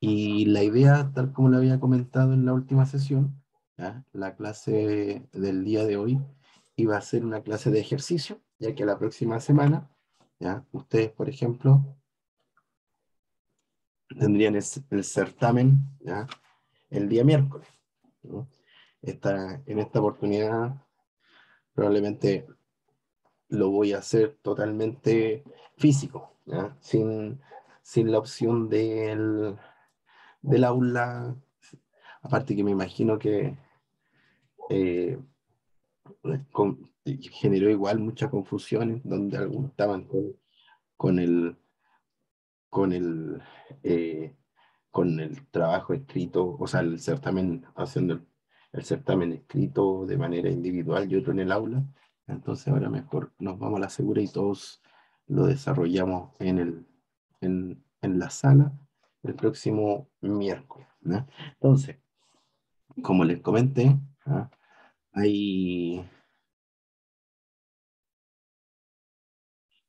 Y la idea, tal como lo había comentado en la última sesión, la clase del día de hoy iba a ser una clase de ejercicio, ya que la próxima semana, ¿ya? ustedes, por ejemplo, tendrían el, certamen ¿ya? el día miércoles. Esta, en esta oportunidad probablemente lo voy a hacer totalmente físico, Sin, sin la opción del, del aula. Aparte que me imagino que eh, generó igual mucha confusión, donde algunos estaban con, con el con el eh, con el trabajo escrito, o sea, el certamen, haciendo el, el, certamen escrito de manera individual y otro en el aula. Entonces ahora mejor nos vamos a la segura y todos lo desarrollamos en, el, en, la sala el próximo miércoles. Entonces, como les comenté, hay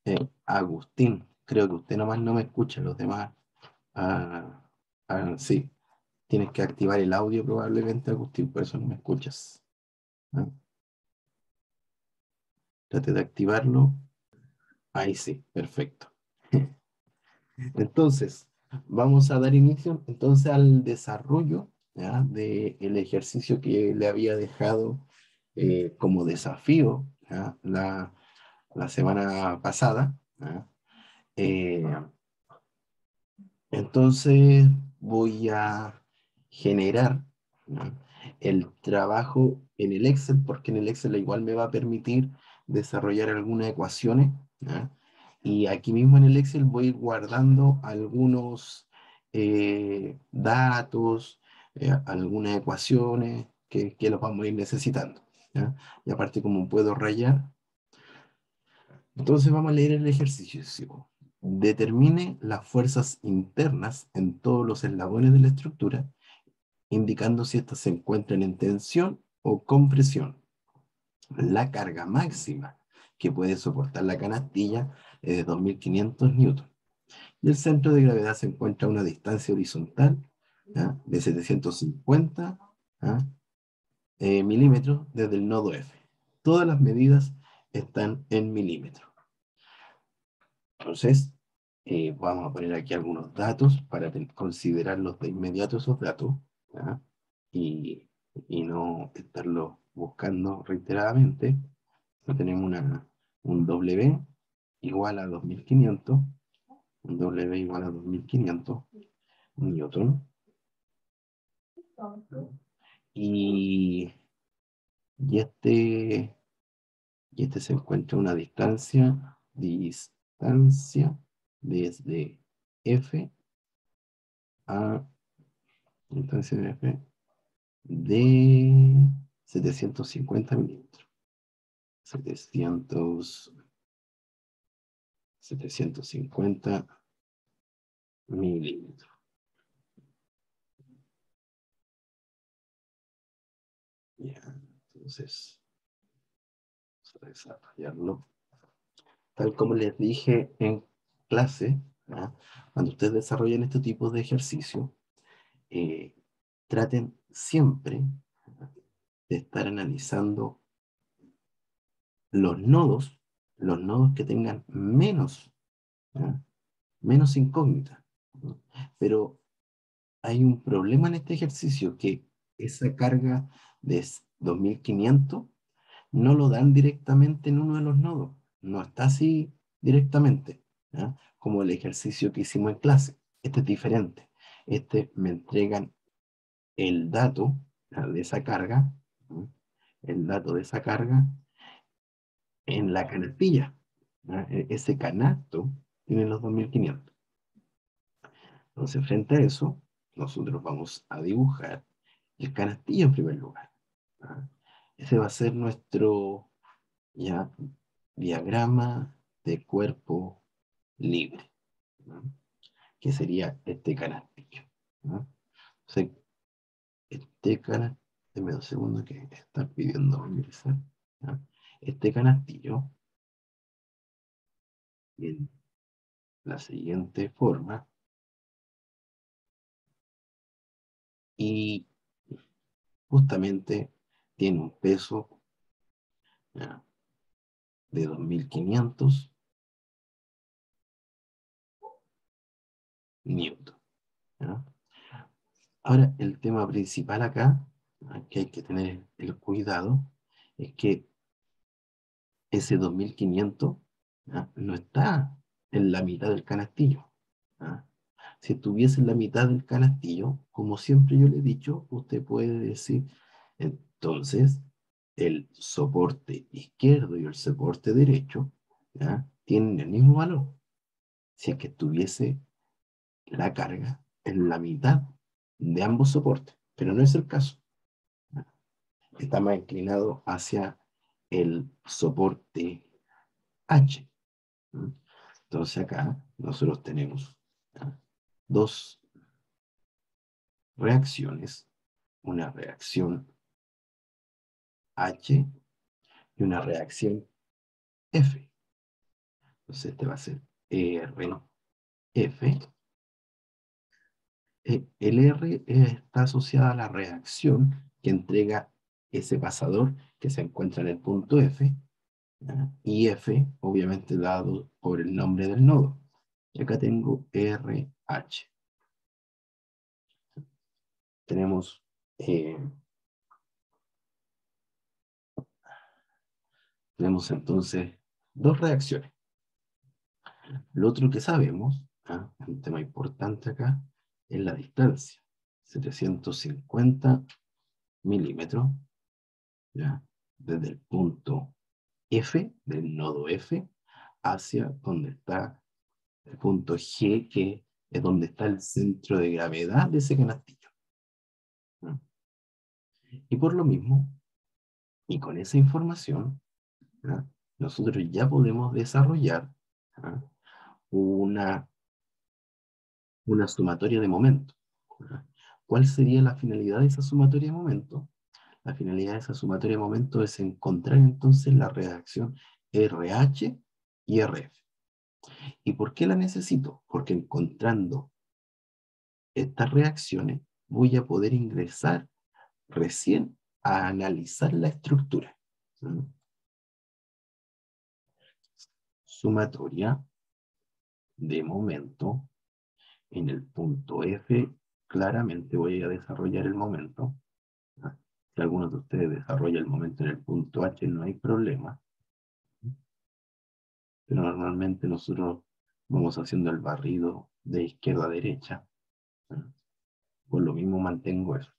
eh, Agustín, creo que usted nomás no me escucha, los demás, ah, ah, sí, tienes que activar el audio probablemente, Agustín, por eso no me escuchas. Trate de activarlo. Ahí sí, perfecto. Entonces, vamos a dar inicio entonces al desarrollo del ejercicio que le había dejado eh, como desafío la, la, semana pasada. Eh, entonces voy a generar el trabajo en el Excel, porque en el Excel igual me va a permitir desarrollar algunas ecuaciones. Y aquí mismo en el Excel voy guardando algunos eh, datos, eh, algunas ecuaciones que, que los vamos a ir necesitando. Y aparte como puedo rayar. Entonces vamos a leer el ejercicio. Determine las fuerzas internas en todos los eslabones de la estructura, indicando si éstas se encuentran en tensión o compresión. La carga máxima que puede soportar la canastilla es de 2500 newton. Y el centro de gravedad se encuentra a una distancia horizontal de 750 eh, milímetros desde el nodo F. Todas las medidas están en milímetros. Entonces, eh, vamos a poner aquí algunos datos para considerarlos de inmediato esos datos y, y, no estarlos buscando reiteradamente. tenemos una, un W igual a 2500, un W igual a 2500 newton. Y, y, este, y este se encuentra una distancia, distancia desde F a distancia de F de 750 milímetros. 700, 750 milímetros. Ya, entonces, vamos a desarrollarlo. Tal como les dije en clase, cuando ustedes desarrollen este tipo de ejercicio, eh, traten siempre de estar analizando los nodos, los nodos que tengan menos, menos incógnita. Pero hay un problema en este ejercicio que esa carga de 2500 no lo dan directamente en uno de los nodos. No está así directamente, como el ejercicio que hicimos en clase. Este es diferente. Este me entregan el dato de esa carga, el dato de esa carga en la canastilla. E, ese canasto tiene los 2500. Entonces, frente a eso, nosotros vamos a dibujar el canastillo en primer lugar. Ese va a ser nuestro ya, diagrama de cuerpo libre, que sería este canastillo. Entonces, este canastillo, dos segundos que está pidiendo ingresar. Este canastillo, en la siguiente forma, y justamente tiene un peso de 2500 newton. Ahora, el tema principal acá, que hay que tener el cuidado, es que ese 2500 no está en la mitad del canastillo. Si estuviese en la mitad del canastillo, como siempre yo le he dicho, usted puede decir, entonces, el soporte izquierdo y el soporte derecho tienen el mismo valor. Si es que estuviese la carga en la mitad de ambos soportes, pero no es el caso. Está más inclinado hacia el soporte H. Entonces acá nosotros tenemos dos reacciones, una reacción H y una reacción F. Entonces este va a ser R, F. E, el R está asociado a la reacción que entrega ese pasador que se encuentra en el punto F, y F, obviamente dado por el nombre del nodo. Y acá tengo RH. Tenemos eh, tenemos entonces dos reacciones. Lo otro que sabemos, un tema importante acá, es la distancia. 750 milímetros desde el punto F, del nodo F, hacia donde está el punto G, que es donde está el centro de gravedad de ese canastillo. Y por lo mismo, y con esa información, nosotros ya podemos desarrollar una, una sumatoria de momento. ¿Cuál sería la finalidad de esa sumatoria de momento? La finalidad de esa sumatoria de momento es encontrar entonces la reacción RH y RF. ¿Y por qué la necesito? Porque encontrando estas reacciones voy a poder ingresar recién a analizar la estructura. Sumatoria de momento en el punto F, claramente voy a desarrollar el momento si alguno de ustedes desarrolla el momento en el punto H, no hay problema. Pero normalmente nosotros vamos haciendo el barrido de izquierda a derecha. Por lo mismo mantengo eso.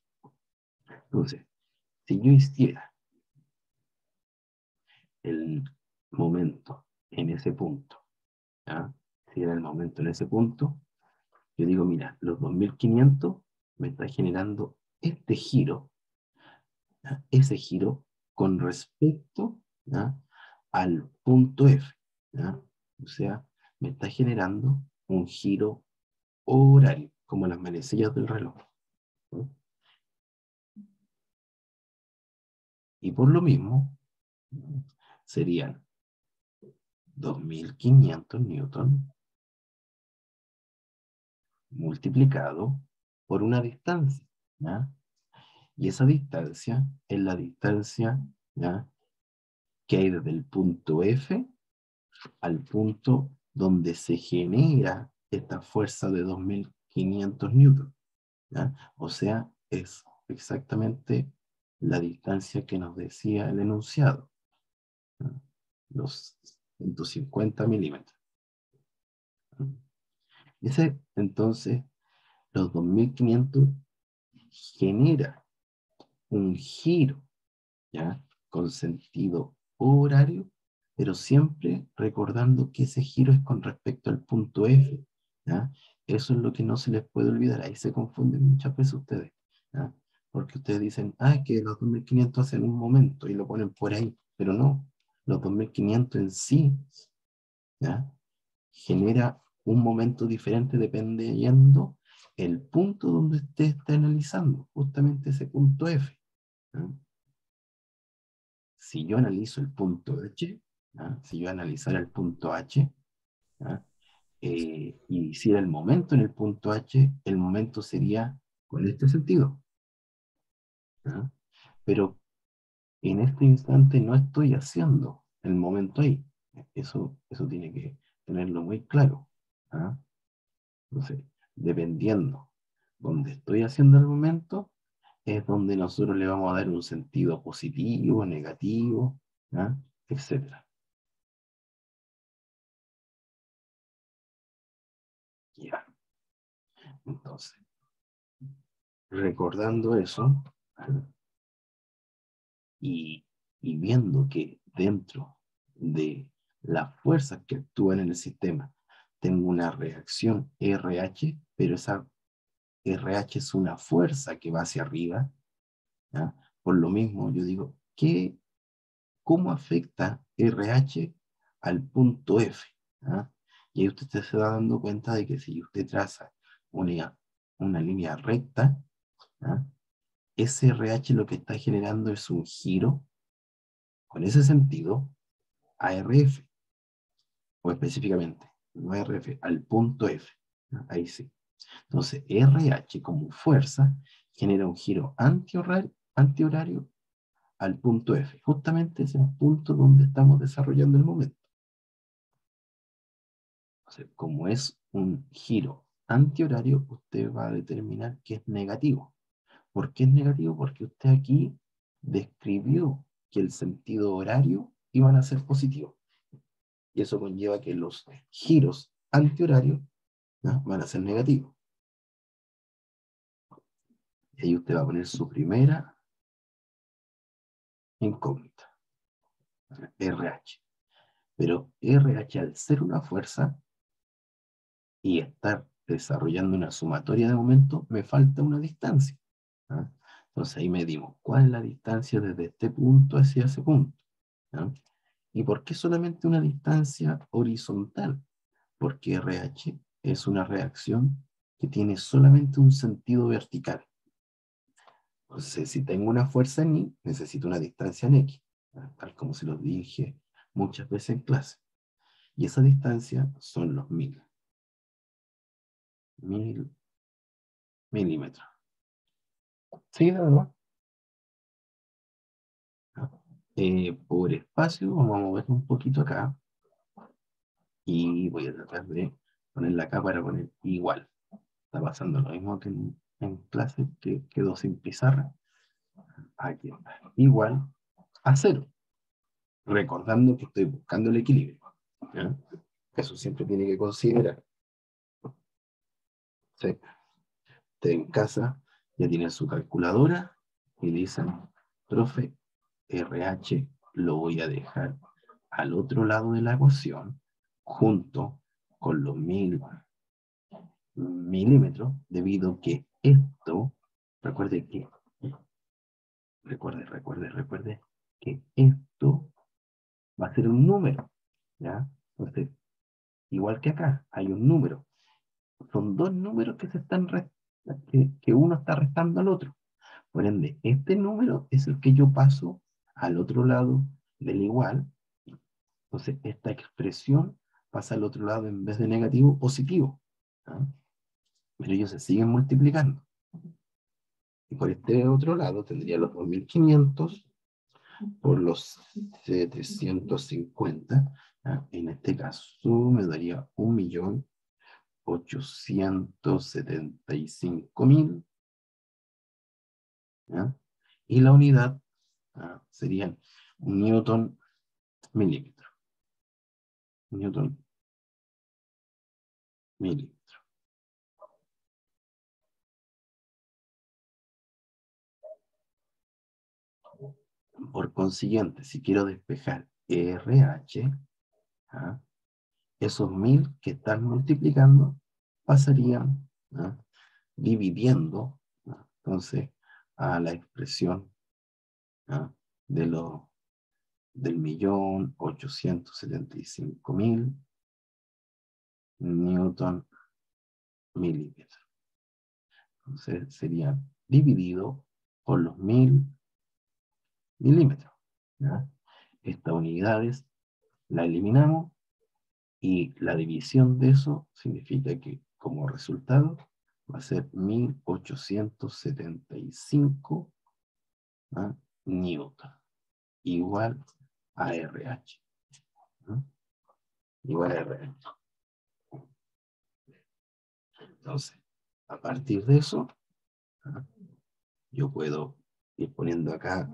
Entonces, si yo hiciera el momento en ese punto, si era el momento en ese punto, yo digo, mira, los 2500 me está generando este giro ese giro con respecto al punto F. O sea, me está generando un giro horario, como las manecillas del reloj. Y por lo mismo, serían 2500 newton multiplicado por una distancia. Y esa distancia es la distancia que hay desde el punto F al punto donde se genera esta fuerza de 2500 newton. O sea, es exactamente la distancia que nos decía el enunciado. Los 150 milímetros. Ese, entonces, los 2500 genera un giro, ¿ya? Con sentido horario, pero siempre recordando que ese giro es con respecto al punto F, ¿ya? Eso es lo que no se les puede olvidar, ahí se confunden muchas veces ustedes, ¿ya? Porque ustedes dicen, ah, que los 2500 hacen un momento y lo ponen por ahí, pero no, los 2500 en sí, ¿ya? Genera un momento diferente dependiendo el punto donde usted está analizando, justamente ese punto F. Si yo analizo el punto H, si yo analizara el punto H, eh, y hiciera el momento en el punto H, el momento sería con este sentido, Pero en este instante no estoy haciendo el momento ahí. Eso, eso tiene que tenerlo muy claro. Entonces, dependiendo donde estoy haciendo el momento, es donde nosotros le vamos a dar un sentido positivo, negativo, ¿ah? etcétera. Ya. Entonces, recordando eso y, y viendo que dentro de las fuerzas que actúan en el sistema tengo una reacción RH, pero esa RH es una fuerza que va hacia arriba. Por lo mismo, yo digo, ¿qué, ¿cómo afecta RH al punto F? Y ahí usted se va dando cuenta de que si usted traza una, una línea recta, ese RH lo que está generando es un giro, con ese sentido, ARF, o específicamente, no ARF, al punto F. Ahí sí. Entonces, RH como fuerza genera un giro antihorario, antihorario al punto F. Justamente es el punto donde estamos desarrollando el momento. Entonces, como es un giro antihorario, usted va a determinar que es negativo. ¿Por qué es negativo? Porque usted aquí describió que el sentido horario iban a ser positivos. Y eso conlleva que los giros antihorarios van a ser negativos. Y ahí usted va a poner su primera incógnita. RH. Pero RH al ser una fuerza y estar desarrollando una sumatoria de momento, me falta una distancia. Entonces ahí medimos cuál es la distancia desde este punto hacia ese punto. ¿Y por qué solamente una distancia horizontal? Porque RH es una reacción que tiene solamente un sentido vertical. Entonces, si tengo una fuerza en Y, necesito una distancia en X, tal como se lo dije muchas veces en clase. Y esa distancia son los mil. Mil milímetros. ¿Sí, verdad? Eh, por espacio, vamos a mover un poquito acá. Y voy a tratar de ponerla acá para poner igual. Está pasando lo mismo que en, clase que quedó sin pizarra. Aquí está. Igual a cero. Recordando que estoy buscando el equilibrio. Eso siempre tiene que considerar. Sí. Usted en casa ya tiene su calculadora y dicen, profe, RH lo voy a dejar al otro lado de la ecuación junto con los mil milímetros, debido que esto, recuerde que, recuerde, recuerde, recuerde que esto va a ser un número, ¿ya? Entonces, igual que acá, hay un número. Son dos números que se están que, que uno está restando al otro. Por ende, este número es el que yo paso al otro lado del igual. Entonces, esta expresión pasa al otro lado en vez de negativo, positivo. pero ellos se siguen multiplicando. Y por este otro lado tendría los 2500 por los 750. En este caso me daría 1.875.000. Y la unidad sería un newton milímetro. Newton milímetro. Por consiguiente, si quiero despejar RH, ¿ah? esos mil que están multiplicando pasarían ¿ah? dividiendo, ¿ah? entonces, a la expresión de lo, del millón ochocientos setenta y cinco mil newton milímetros. Entonces sería dividido por los mil milímetros. Estas unidades la eliminamos y la división de eso significa que como resultado va a ser 1875 ¿ah? Newton igual a RH. ¿ah? Igual a RH. Entonces, a partir de eso, ¿ah? yo puedo ir poniendo acá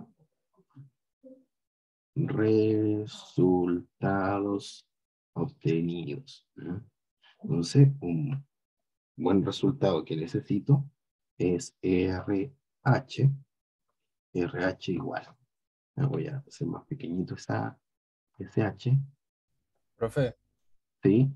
resultados obtenidos. Entonces, un buen resultado que necesito es RH, RH igual. Voy a hacer más pequeñito esa SH. Profe. Sí.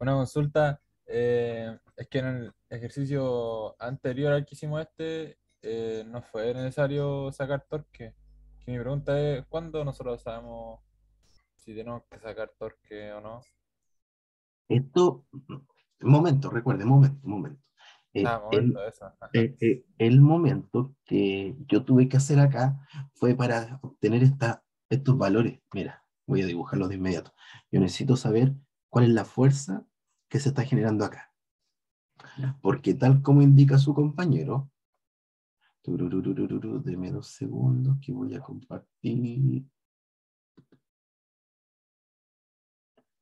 Una consulta. Eh, es que en el ejercicio anterior al que hicimos este, eh, no fue necesario sacar torque. Que mi pregunta es, ¿cuándo nosotros sabemos si tenemos que sacar torque o no? Esto, momento, recuerde, momento, momento. Eh, ah, el, eso. eh, el momento que yo tuve que hacer acá fue para obtener esta, estos valores. Mira, voy a dibujarlos de inmediato. Yo necesito saber cuál es la fuerza que se está generando acá. Porque tal como indica su compañero, Deme dos segundos que voy a compartir.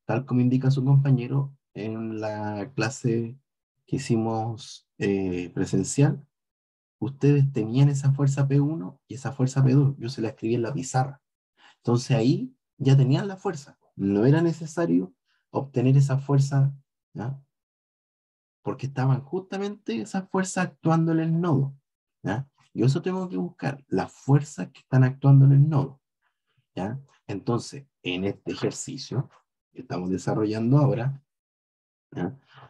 Tal como indica su compañero en la clase que hicimos eh, presencial, ustedes tenían esa fuerza P1 y esa fuerza P2. Yo se la escribí en la pizarra. Entonces ahí ya tenían la fuerza. No era necesario obtener esa fuerza, ¿ya? porque estaban justamente esas fuerzas actuando en el nodo. ¿ya? Yo eso tengo que buscar, las fuerzas que están actuando en el nodo. ¿ya? Entonces, en este ejercicio que estamos desarrollando ahora,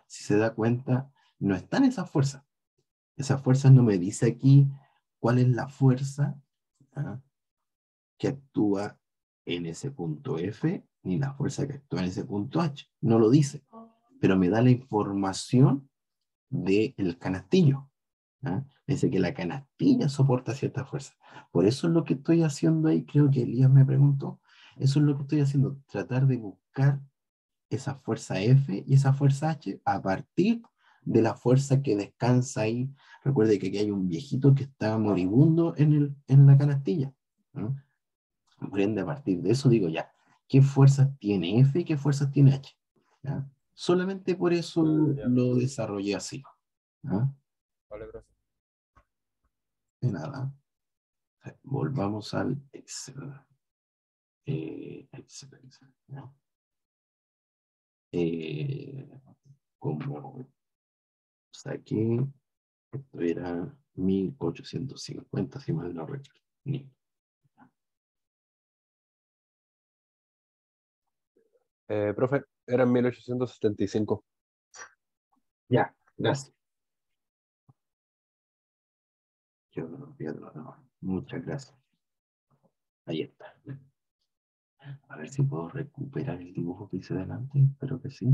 si se da cuenta, no están esas fuerzas. Esas fuerzas no me dice aquí cuál es la fuerza que actúa en ese punto F, ni la fuerza que actúa en ese punto H. No lo dice, pero me da la información del canastillo. Dice que la canastilla soporta cierta fuerza. Por eso es lo que estoy haciendo ahí, creo que Elías me preguntó, eso es lo que estoy haciendo, tratar de buscar esa fuerza F y esa fuerza H a partir de la fuerza que descansa ahí. Recuerde que aquí hay un viejito que está moribundo en, el, en la canastilla. Por ende, a partir de eso digo ya, ¿qué fuerzas tiene F y qué fuerzas tiene H? Solamente por eso lo desarrollé así. Vale, gracias de nada. Volvamos al Excel. Eh, Excel, Excel eh, como aquí esto era 1850, si mal no recuerdo. Eh, profe, eran 1875. Ya, gracias. Muchas gracias. Ahí está. A ver si puedo recuperar el dibujo que hice delante. Espero que sí.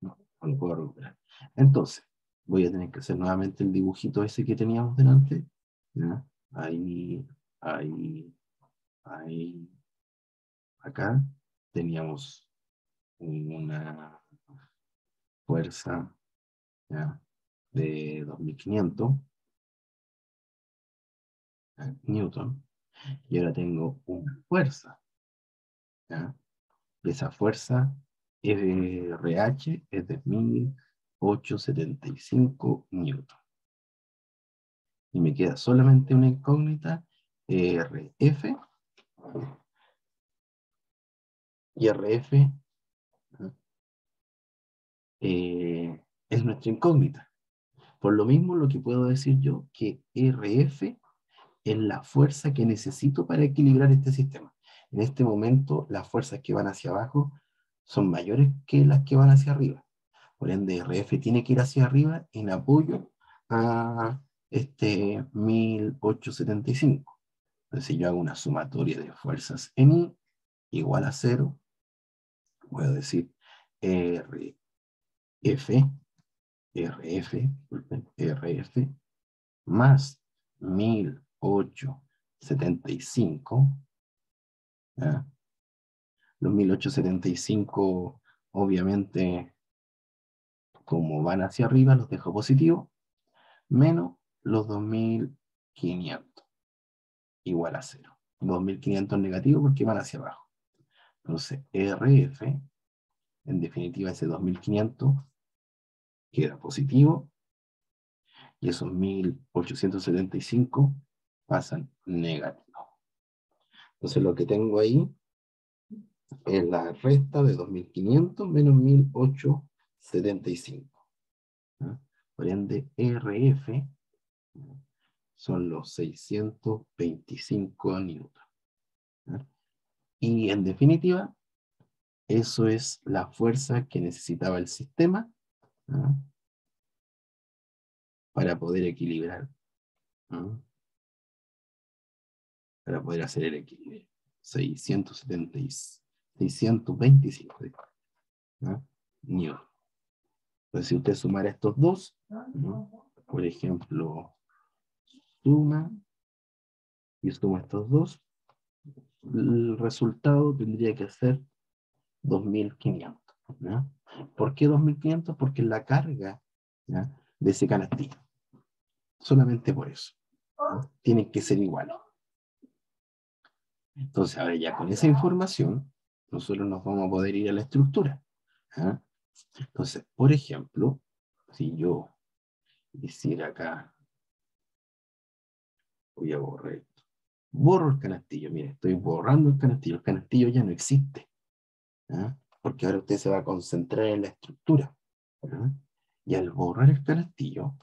No, no lo puedo recuperar. Entonces, voy a tener que hacer nuevamente el dibujito ese que teníamos delante. Ahí, ahí, ahí. Acá teníamos una fuerza. De 2500 newton. Y ahora tengo una fuerza ¿ya? esa fuerza RH es de 1875 newton. Y me queda solamente una incógnita RF y RF eh, es nuestra incógnita. Por lo mismo, lo que puedo decir yo, que RF es la fuerza que necesito para equilibrar este sistema. En este momento, las fuerzas que van hacia abajo son mayores que las que van hacia arriba. Por ende, RF tiene que ir hacia arriba en apoyo a este 1875. Entonces, si yo hago una sumatoria de fuerzas en I igual a cero, puedo decir R RF, RF, más 1875. ¿ya? Los 1875, obviamente, como van hacia arriba, los dejo positivos, menos los 2500, igual a cero. 2500 negativo porque van hacia abajo. Entonces, RF, en definitiva, ese 2500 queda positivo y esos 1875 pasan negativo. Entonces, lo que tengo ahí es la resta de 2500 menos 1875. Por ende, RF son los 625 newton. Y en definitiva, eso es la fuerza que necesitaba el sistema para poder equilibrar. Para poder hacer el equilibrio. 670, 625 newton. Entonces, si usted sumara estos dos, por ejemplo, suma y suma estos dos, el resultado tendría que ser 2500. ¿Por qué 2500? Porque la carga de ese canastillo. Solamente por eso. Tienen que ser iguales. Entonces, ahora ya con esa información, nosotros nos vamos a poder ir a la estructura. Entonces, por ejemplo, si yo hiciera acá, voy a borrar esto. Borro el canastillo, mire, estoy borrando el canastillo. El canastillo ya no existe. Porque ahora usted se va a concentrar en la estructura. Y al borrar el canastillo,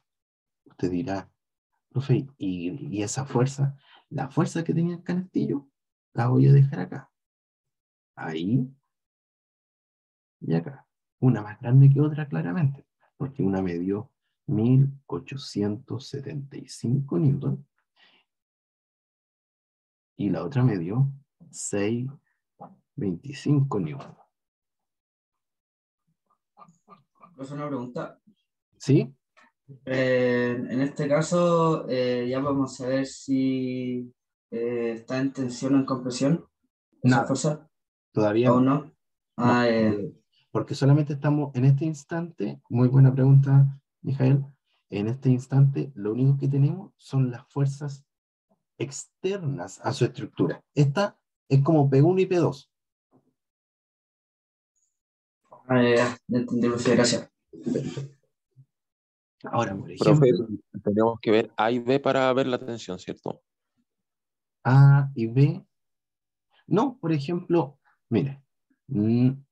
usted dirá, profe, ¿y, ¿y esa fuerza? La fuerza que tenía el canastillo, la voy a dejar acá. Ahí y acá. Una más grande que otra, claramente, porque una me dio 1875 newton y la otra me dio 625 newton. Es una pregunta. ¿Sí? Eh, en este caso, eh, ya vamos a ver si eh, está en tensión o en compresión. ¿Esa No. fuerza? Todavía ¿O no. no? Ah, eh, Porque solamente estamos en este instante, muy buena pregunta, Mijael, en este instante lo único que tenemos son las fuerzas externas a su estructura. Esta es como P1 y P2. Ah, gracias. Ahora, por ejemplo, Profe, tenemos que ver A y B para ver la tensión, ¿cierto? A y B. No, por ejemplo, mire,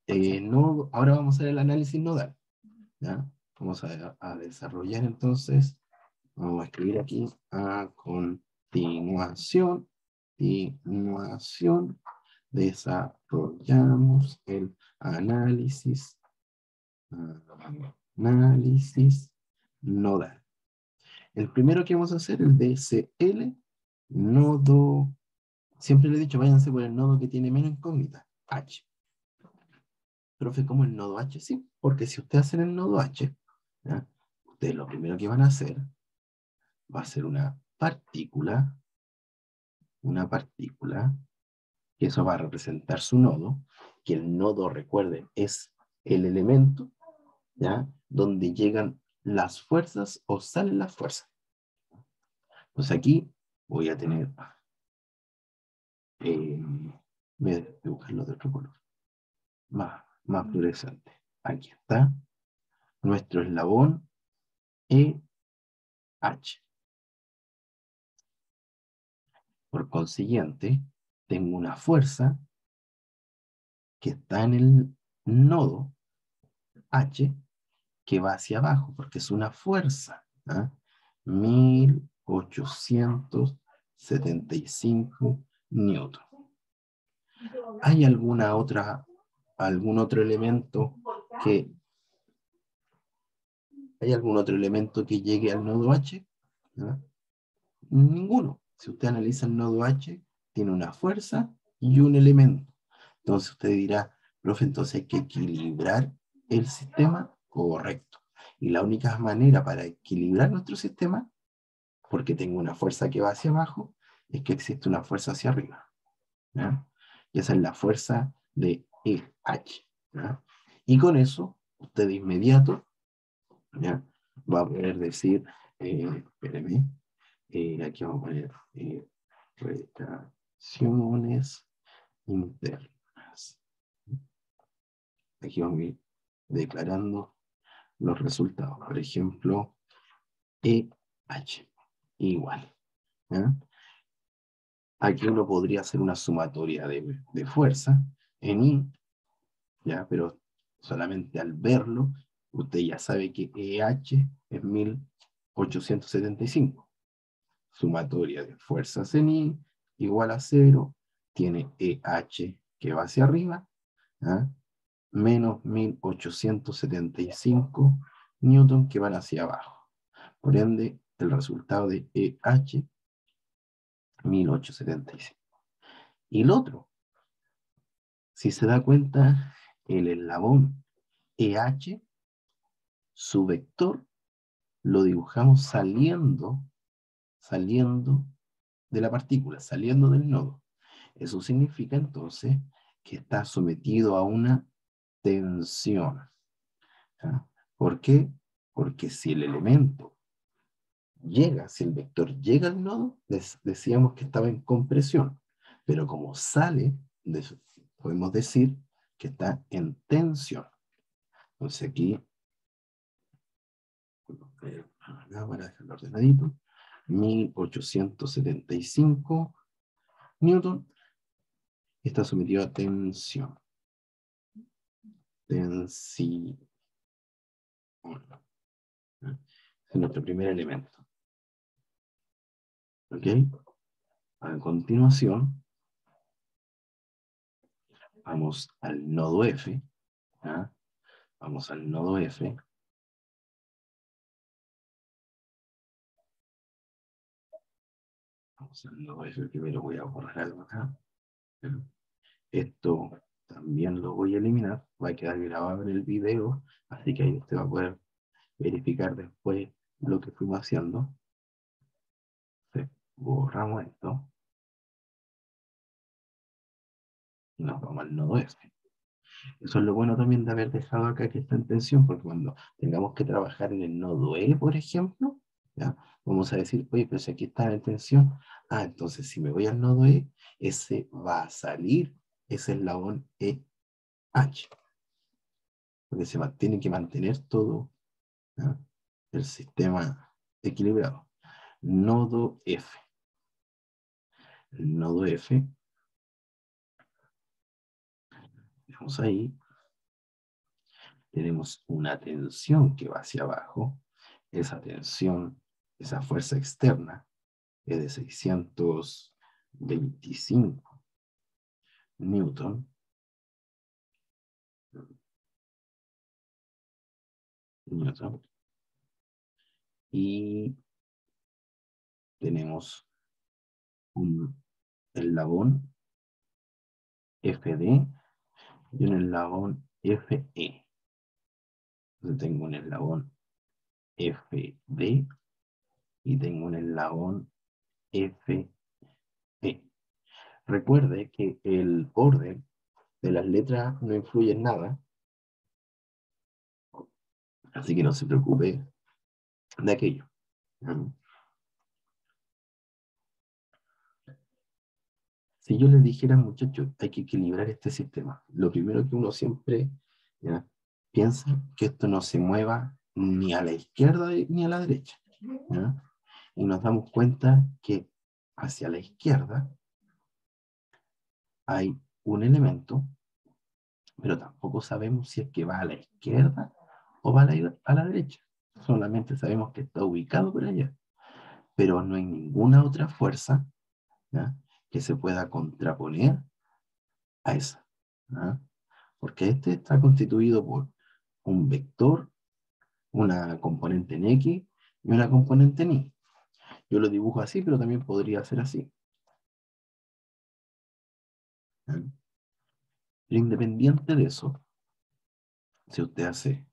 eh, no, ahora vamos a hacer el análisis nodal. ¿ya? Vamos a, a desarrollar entonces, vamos a escribir aquí a continuación, continuación, desarrollamos el análisis, análisis nodal. El primero que vamos a hacer, el DCL, nodo, siempre le he dicho, váyanse por el nodo que tiene menos incógnita, H. Profe, ¿cómo el nodo H? Sí, porque si ustedes hacen el nodo H, ustedes lo primero que van a hacer va a ser una partícula, una partícula, que eso va a representar su nodo, que el nodo, recuerden, es el elemento, ¿ya? Donde llegan las fuerzas o salen las fuerzas. Pues aquí voy a tener, eh, voy a dibujarlo de otro color, más, más fluorescente. Aquí está nuestro eslabón EH. Por consiguiente, tengo una fuerza que está en el nodo H que va hacia abajo, porque es una fuerza. ¿ah? 1875 newton. ¿Hay alguna otra, algún otro elemento que ¿Hay algún otro elemento que llegue al nodo H? ¿Ah? Ninguno. Si usted analiza el nodo H, tiene una fuerza y un elemento. Entonces usted dirá, profe, entonces hay que equilibrar el sistema correcto. Y la única manera para equilibrar nuestro sistema, porque tengo una fuerza que va hacia abajo, es que existe una fuerza hacia arriba. ¿ya? Y esa es la fuerza de EH. ¿ya? Y con eso, usted de inmediato. Va a poder decir, eh, espéreme, eh, aquí vamos a poner eh, relaciones internas. Aquí vamos a ir declarando los resultados. Por ejemplo, EH igual. Aquí uno podría hacer una sumatoria de, de fuerza en I, ¿ya? pero solamente al verlo, usted ya sabe que EH es 1875. Sumatoria de fuerzas en I igual a cero, tiene EH que va hacia arriba, ¿ah? menos 1875 newton que van hacia abajo. Por ende, el resultado de EH, 1875. Y el otro, si se da cuenta, el eslabón EH, su vector, lo dibujamos saliendo, saliendo de la partícula, saliendo del nodo. Eso significa entonces que está sometido a una tensión. ¿Por qué? Porque si el elemento llega, si el vector llega al nodo, decíamos que estaba en compresión, pero como sale, de- podemos decir que está en tensión. Entonces aquí, eh, acá para dejarlo ordenadito, 1875 newton está sometido a tensión. Tensión. Es nuestro primer elemento. ¿Ok? A continuación, vamos al nodo F. ¿ah? Vamos al nodo F. Vamos al nodo F. Primero voy a borrar algo acá. Esto también lo voy a eliminar. Va a quedar grabado en el video. Así que ahí usted va a poder verificar después lo que fuimos haciendo. Borramos esto. Y nos vamos al nodo F. Eso es lo bueno también de haber dejado acá que está en tensión, porque cuando tengamos que trabajar en el nodo E, por ejemplo, vamos a decir, oye, pero si aquí está en tensión, ah, entonces si me voy al nodo E, ese va a salir ese eslabón EH. Porque se tiene que mantener todo el sistema equilibrado. Nodo F. El nodo F. Vamos ahí. Tenemos una tensión que va hacia abajo. Esa tensión, esa fuerza externa, es de 625 newton. Newton. Y tenemos un eslabón FD y un eslabón FE. Entonces tengo un eslabón FD y tengo un eslabón FE. Recuerde que el orden de las letras no influye en nada, así que no se preocupe de aquello. Si yo les dijera, muchachos, hay que equilibrar este sistema, lo primero que uno siempre ¿ya? piensa que esto no se mueva ni a la izquierda ni a la derecha. ¿ya? Y nos damos cuenta que hacia la izquierda hay un elemento, pero tampoco sabemos si es que va a la izquierda o va a la, derecha. Solamente sabemos que está ubicado por allá. Pero no hay ninguna otra fuerza que se pueda contraponer a esa. Porque este está constituido por un vector, una componente en X y una componente en Y. Yo lo dibujo así, pero también podría ser así. independiente de eso, si usted hace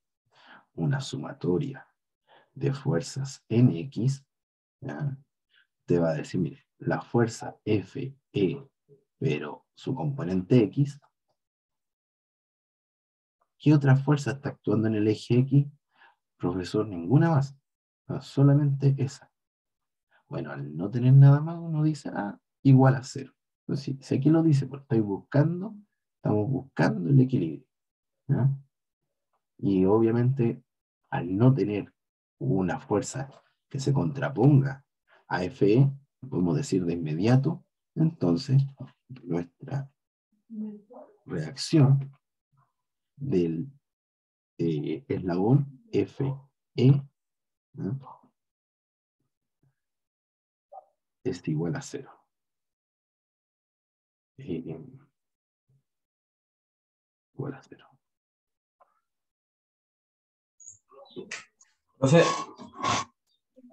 una sumatoria de fuerzas en X, te va a decir, mire, la fuerza Fe, pero su componente X, ¿qué otra fuerza está actuando en el eje X? Profesor, ninguna más. Solamente esa. Bueno, al no tener nada más, uno dice, ah, igual a cero. Entonces, si, si aquí lo dice, pues estoy buscando, estamos buscando el equilibrio. Y obviamente, al no tener una fuerza que se contraponga a FE, podemos decir de inmediato, entonces nuestra reacción del eh, eslabón FE ¿no? Es igual a cero. Igual a cero. Profe,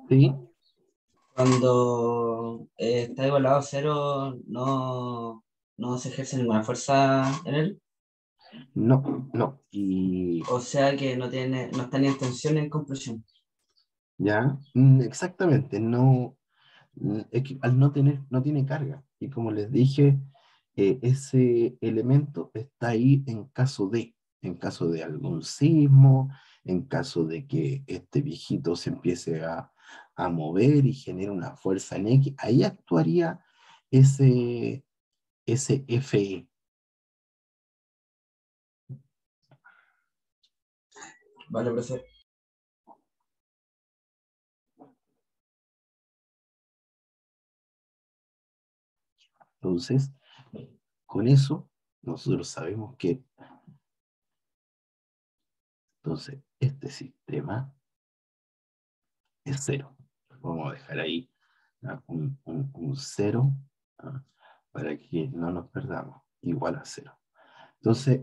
¿Sí? cuando eh, está igualado a cero, no, no se ejerce ninguna fuerza en él. No, no. Y O sea que no tiene, no está ni en tensión ni en compresión. ya, mm, exactamente, no, al no tener, no tiene carga. Y como les dije, eh, ese elemento está ahí en caso de, en caso de algún sismo, en caso de que este viejito se empiece a, a mover y genere una fuerza en X, ahí actuaría ese, ese. FE. Vale, profe. Entonces, con eso, nosotros sabemos que, entonces, este sistema es cero. Vamos a dejar ahí ¿ah? un, cero para que no nos perdamos, igual a cero. Entonces,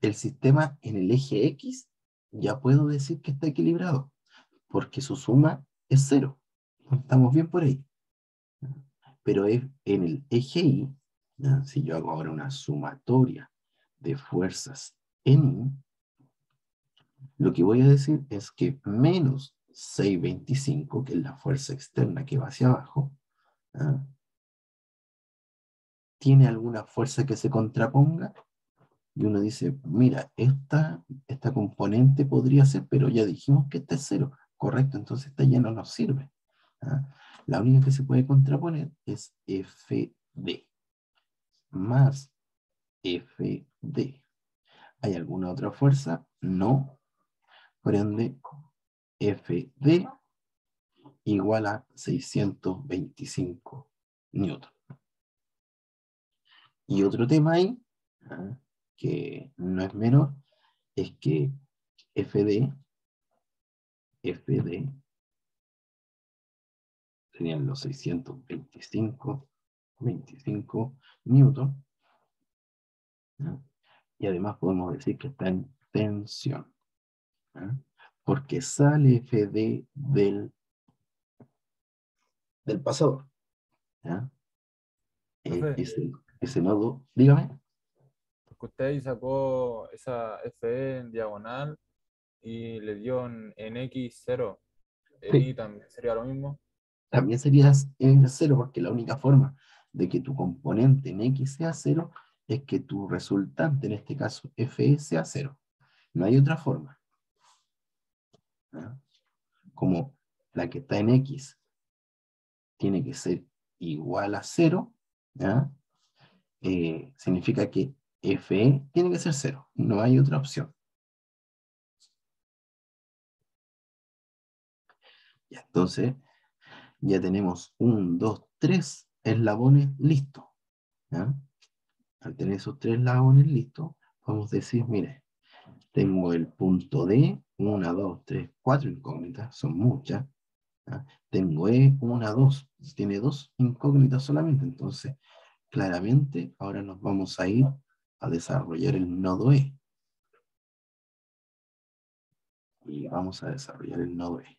el sistema en el eje X ya puedo decir que está equilibrado, porque su suma es cero. Estamos bien por ahí. Pero en el eje Y, ¿ya? si yo hago ahora una sumatoria de fuerzas en Y, lo que voy a decir es que menos 625, que es la fuerza externa que va hacia abajo. ¿tiene alguna fuerza que se contraponga? Y uno dice, mira, esta, esta componente podría ser, pero ya dijimos que esta es cero. Correcto, entonces esta ya no nos sirve. ¿ah? La única que se puede contraponer es FD más FD. ¿Hay alguna otra fuerza? No. Por ende, FD igual a 625 newton. Y otro tema ahí, ah, que no es menor, es que FD, FD serían los 625, 25 newton. Y además podemos decir que está en tensión. Porque sale FD del, del pasador. Eh, ese, ese nodo, dígame. Porque usted ahí sacó esa FE en diagonal y le dio en, en X0. En Sí. Y también sería lo mismo. También sería en cero, porque la única forma de que tu componente en X sea cero es que tu resultante, en este caso FE, sea cero. No hay otra forma. ¿Ya? Como la que está en X tiene que ser igual a cero. Eh, significa que FE tiene que ser cero. No hay otra opción. Y entonces ya tenemos un, dos, tres eslabones listos. Al tener esos tres eslabones listos, podemos decir, mire, tengo el punto D, una, dos, tres, cuatro incógnitas, son muchas. Tengo E, una, dos, tiene dos incógnitas solamente, entonces claramente ahora nos vamos a ir a desarrollar el nodo E. Y vamos a desarrollar el nodo E.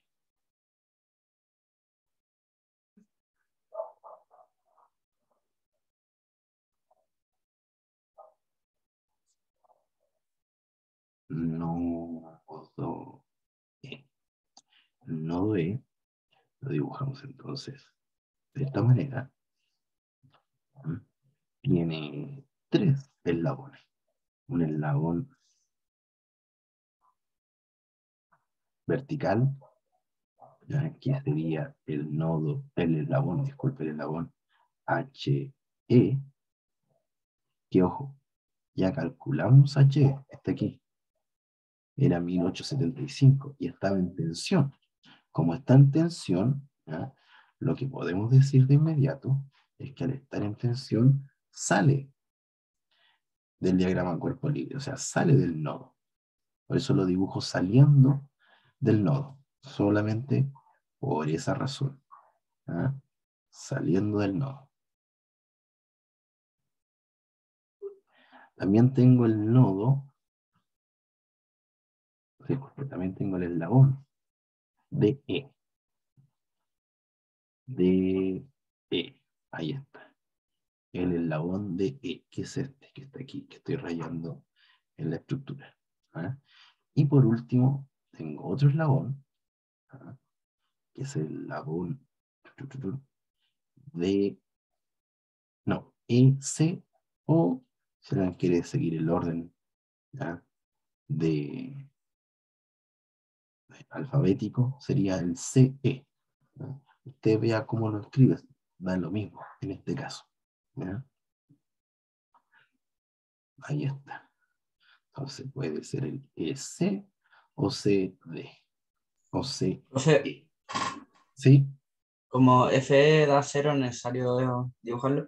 nodo E. El nodo E lo dibujamos entonces de esta manera. Tiene tres eslabones. Un eslabón vertical, que sería el nodo, el eslabón, disculpe, el eslabón HE, que ojo, ya calculamos HE, está aquí, era 1875 y estaba en tensión. Como está en tensión, lo que podemos decir de inmediato es que al estar en tensión sale del diagrama cuerpo libre, o sea, sale del nodo. Por eso lo dibujo saliendo del nodo, solamente por esa razón. Saliendo del nodo. También tengo el nodo, disculpe, también tengo el eslabón de E. De E, ahí está. El eslabón de E, que es este, que está aquí, que estoy rayando en la estructura. ¿ah? Y por último, tengo otro eslabón, ¿ah? que es el eslabón de, no, EC, o si alguien quiere seguir el orden de, de alfabético, sería el CE. Usted vea cómo lo escribe, da lo mismo en este caso. Ahí está. Entonces puede ser el EC o CD. O C. Profe, ¿Sí? como FE da cero, ¿es necesario dibujarlo?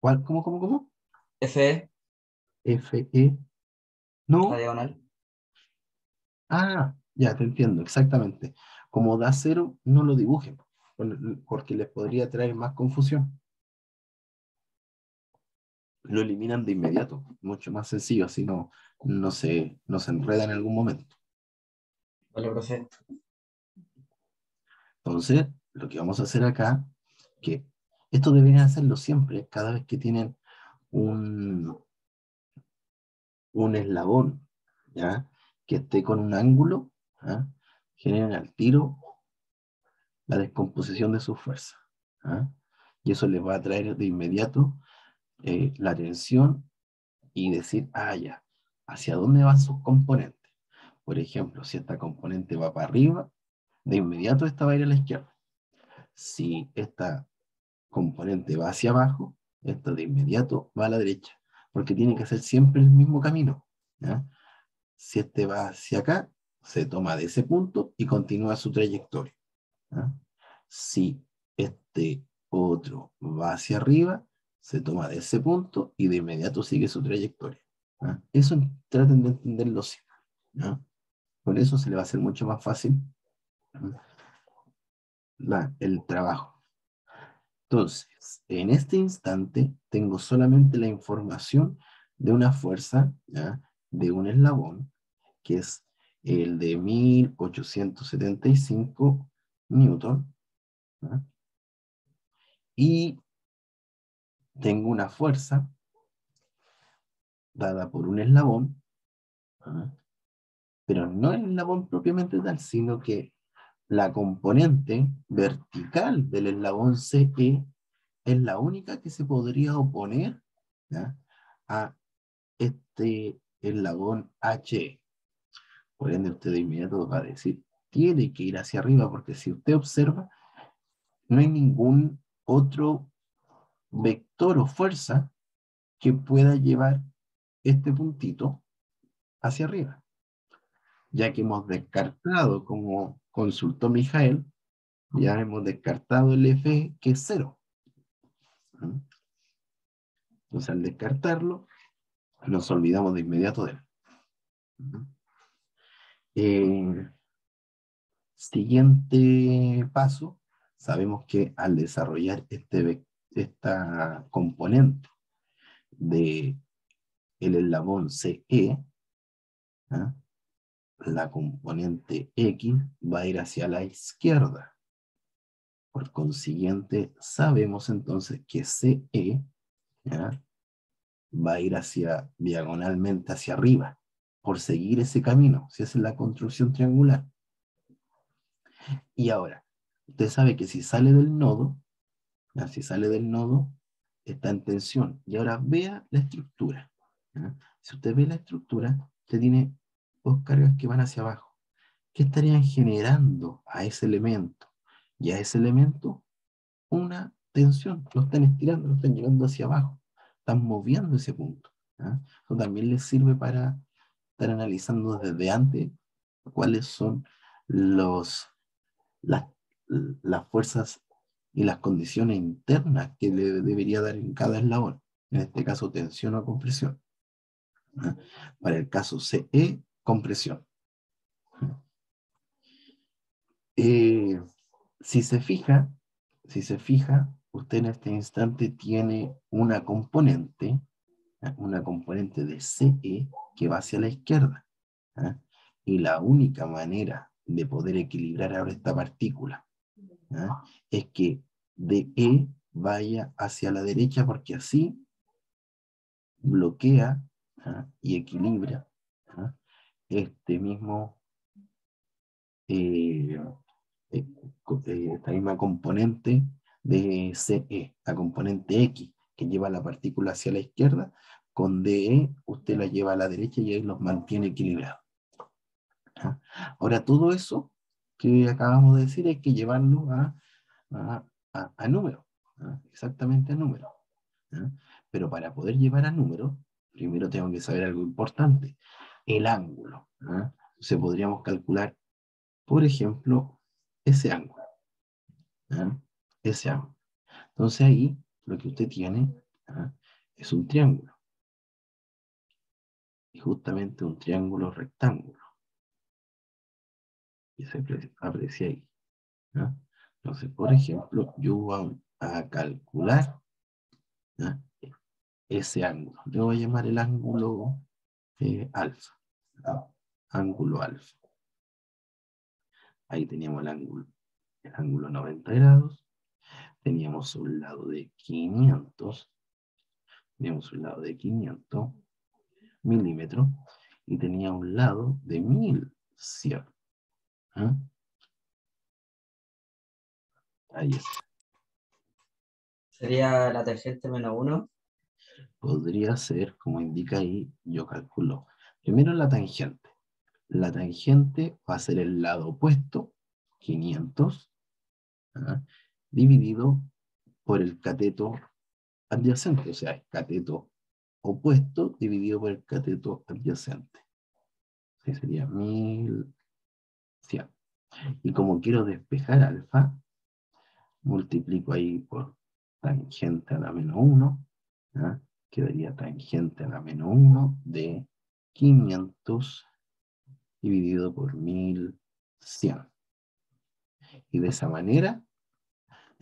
¿Cuál? ¿Cómo, cómo, cómo? FE, FE. No. la diagonal. Ah, ya te entiendo, exactamente. Como da cero, no lo dibujen, por- porque les podría traer más confusión. Lo eliminan de inmediato, mucho más sencillo, así no, no, se, no se enreda en algún momento. Vale, profe. Entonces, lo que vamos a hacer acá, que esto deberían hacerlo siempre, cada vez que tienen un, un eslabón, ¿ya? Que esté con un ángulo, ¿ah? generen al tiro la descomposición de su fuerza. ¿ah? Y eso les va a traer de inmediato eh, la tensión y decir, ah, ya, ¿hacia dónde van sus componentes? Por ejemplo, si esta componente va para arriba, de inmediato esta va a ir a la izquierda. Si esta componente va hacia abajo, esta de inmediato va a la derecha, porque tiene que hacer siempre el mismo camino. ¿ya? Si este va hacia acá, se toma de ese punto y continúa su trayectoria. ¿ya? Si este otro va hacia arriba, se toma de ese punto y de inmediato sigue su trayectoria. ¿ya? Eso traten de entenderlo siempre. Con eso se le va a hacer mucho más fácil la- el trabajo. Entonces, en este instante tengo solamente la información de una fuerza, ¿ya? De un eslabón, que es el de 1875 newton. ¿ya? Y tengo una fuerza dada por un eslabón, pero no el eslabón propiamente tal, sino que la componente vertical del eslabón CE es la única que se podría oponer a este eslabón HE. Por ende, usted de inmediato va a decir, tiene que ir hacia arriba, porque si usted observa, no hay ningún otro vector o fuerza que pueda llevar este puntito hacia arriba. Ya que hemos descartado, como consultó Mijael, ya hemos descartado el F que es cero. ¿Mm? Entonces al descartarlo, nos olvidamos de inmediato de él. Eh, siguiente paso, sabemos que al desarrollar este, esta componente de el eslabón CE, ¿ah? la componente X va a ir hacia la izquierda. Por consiguiente, sabemos entonces que CE ¿ya? Va a ir hacia diagonalmente hacia arriba, por seguir ese camino, si es la construcción triangular. Y ahora, usted sabe que si sale del nodo, si sale del nodo, está en tensión. Y ahora vea la estructura. Si usted ve la estructura, usted tiene dos cargas que van hacia abajo. ¿qué estarían generando a ese elemento? Y a ese elemento una tensión, lo están estirando, lo están llevando hacia abajo, están moviendo ese punto. Eso también les sirve para estar analizando desde antes cuáles son los, las, fuerzas y las condiciones internas que le debería dar en cada eslabón. En este caso, tensión o compresión. Para el caso CE, compresión. Eh, si se fija, si se fija, usted en este instante tiene una componente, ¿ah? una componente de CE que va hacia la izquierda. ¿ah? Y la única manera de poder equilibrar ahora esta partícula es que DE vaya hacia la derecha porque así bloquea y equilibra este mismo eh, eh, eh, esta misma componente de CE, la componente X, que lleva la partícula hacia la izquierda, con DE usted la lleva a la derecha y ahí los mantiene equilibrados. Ahora, todo eso que acabamos de decir hay que llevarlo a, a, a, número, exactamente a número. Pero para poder llevar a número, primero tengo que saber algo importante, el ángulo. Entonces podríamos calcular, por ejemplo, ese ángulo. Ese ángulo. Entonces ahí lo que usted tiene es un triángulo. Y justamente un triángulo rectángulo. Y se aprecia ahí. Entonces, por ejemplo, yo voy a calcular ese ángulo. Le voy a llamar el ángulo eh, alfa. Ángulo alfa. Ahí teníamos el ángulo, el ángulo 90 grados. Teníamos un lado de 500. Teníamos un lado de 500 milímetros. Y tenía un lado de 1100. ¿Ah? Ahí está. Sería la tangente menos 1. Podría ser, como indica ahí, yo calculo. Primero la tangente. La tangente va a ser el lado opuesto, 500, ¿ah? Dividido por el cateto adyacente, o sea, el cateto opuesto dividido por el cateto adyacente. Así sería 1100. Y como quiero despejar alfa, multiplico ahí por tangente a la menos 1, quedaría tangente a la menos 1 de 500 dividido por 1100. Y de esa manera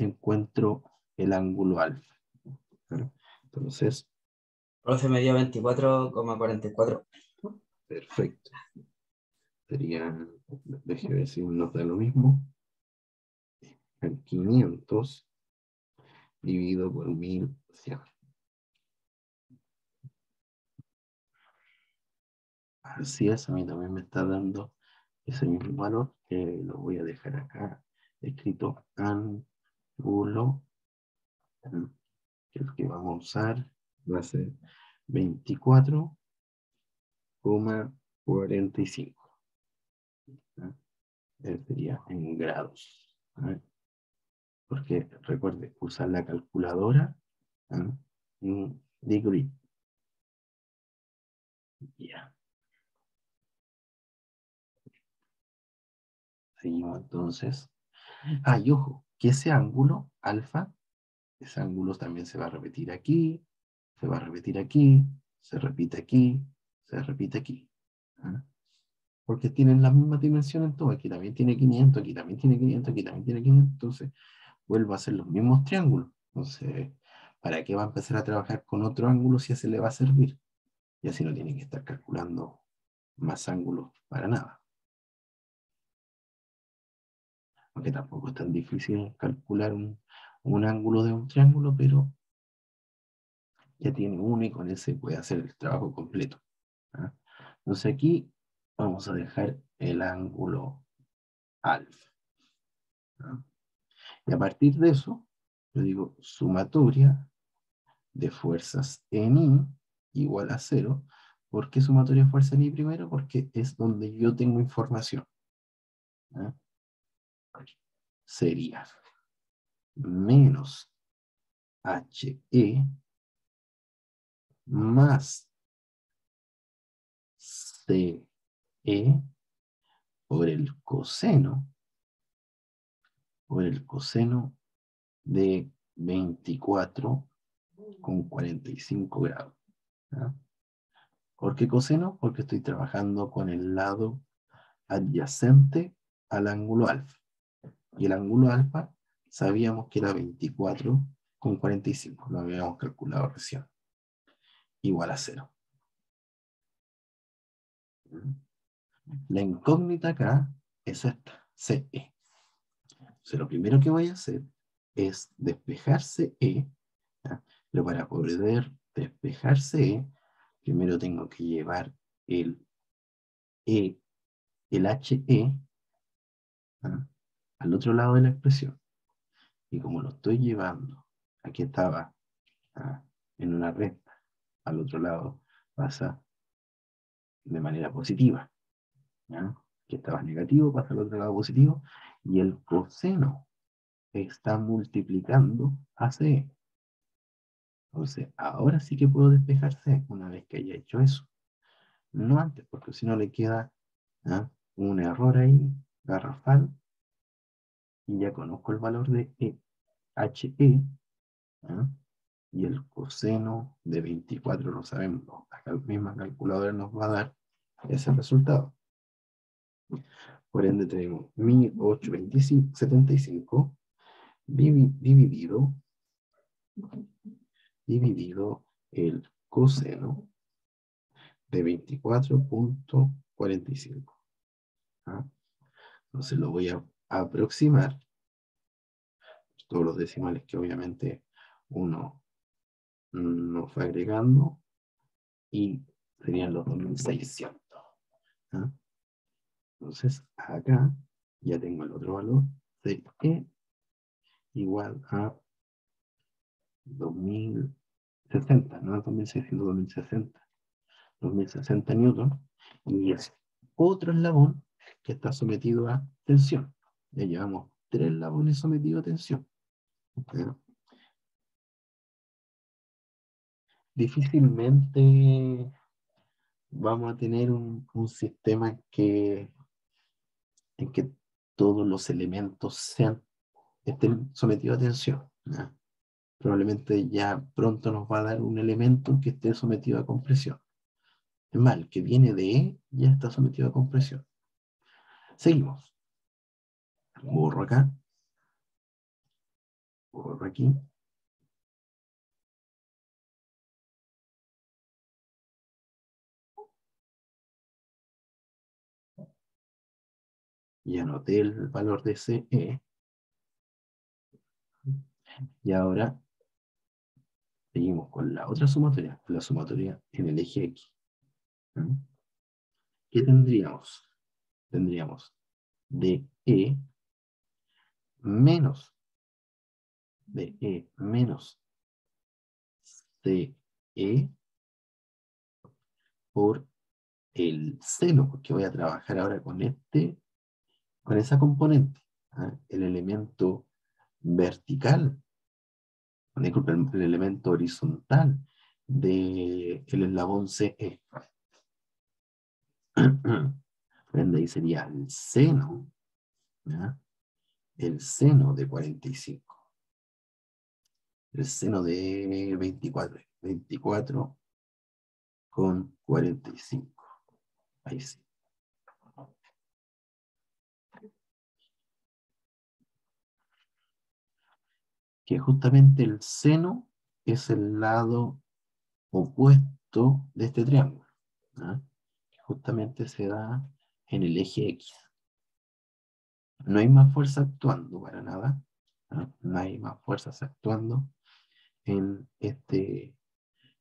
encuentro el ángulo alfa. Entonces... Profe, me dio 24,44. Perfecto. Sería, déjeme ver si nos da lo mismo. 500 dividido por 1100. Así es, a mí también me está dando ese mismo valor, que lo voy a dejar acá escrito ángulo, que es que vamos a usar, va a ser 24,45. Sería en grados porque recuerde, usar la calculadora ¿ah? en degree. Ya. Seguimos entonces. Ah, y ojo, que ese ángulo, alfa, ese ángulo también se va a repetir aquí, se va a repetir aquí, se repite aquí, se repite aquí. ¿ah? Porque tienen la misma dimensión en todo. Aquí también tiene 500, aquí también tiene 500, aquí también tiene 500. Entonces, vuelvo a hacer los mismos triángulos. Entonces, ¿para qué va a empezar a trabajar con otro ángulo si ese le va a servir? Y así no tiene que estar calculando más ángulos para nada. Aunque tampoco es tan difícil calcular un, ángulo de un triángulo, pero ya tiene uno y con ese puede hacer el trabajo completo. ¿ah? Entonces aquí vamos a dejar el ángulo alfa. ¿ah? Y a partir de eso, yo digo sumatoria de fuerzas en I igual a cero. ¿Por qué sumatoria de fuerzas en I primero? Porque es donde yo tengo información. Sería menos HE más CE por el coseno, por el coseno de 24 con 45 grados. ¿ah? ¿Por qué coseno? Porque estoy trabajando con el lado adyacente al ángulo alfa. Y el ángulo alfa sabíamos que era 24 con 45, lo habíamos calculado recién. Igual a cero. La incógnita acá es esta, CE. Entonces lo primero que voy a hacer es despejar CE, ¿ya? pero para poder despejar CE, primero tengo que llevar el E, el HE, ¿ah? Al otro lado de la expresión. Y como lo estoy llevando, aquí estaba ¿ah? en una recta, al otro lado pasa de manera positiva. ¿ya? Que estaba negativo, pasa al otro lado positivo, y el coseno está multiplicando a C. Entonces, ahora sí que puedo despejarse una vez que haya hecho eso. No antes, porque si no le queda ¿ah? un error ahí, garrafal, y ya conozco el valor de e, HE, y el coseno de 24 lo sabemos, la misma calculadora nos va a dar ese resultado. Por ende tenemos 1875 dividido, dividido el coseno de 24.45. ¿ah? Entonces lo voy a aproximar. Todos los decimales que obviamente uno no fue agregando y serían los 2600. ¿ah? Entonces acá ya tengo el otro valor de E igual a 2060, no 2600, 2060. 2060 newton y es otro eslabón que está sometido a tensión. Ya llevamos tres eslabones sometidos a tensión. Difícilmente vamos a tener un, sistema que, en que todos los elementos sean, estén sometidos a tensión. Probablemente ya pronto nos va a dar un elemento que esté sometido a compresión. Es el que viene de E ya está sometido a compresión. Seguimos. Borro acá. Borro aquí. Y anoté el valor de CE. Y ahora seguimos con la otra sumatoria, la sumatoria en el eje X. ¿Qué tendríamos? Tendríamos DE menos DE menos CE por el seno, porque voy a trabajar ahora con este, con esa componente, ¿ah? el elemento vertical, disculpe, el, el elemento horizontal del eslabón CE. Por ende, ahí sería el seno, ¿ya? El seno de 45. El seno de 24. 24 con 45. Ahí sí. Que justamente el seno es el lado opuesto de este triángulo. ¿ah? Justamente se da en el eje X. No hay más fuerza actuando para nada. No hay más fuerzas actuando en este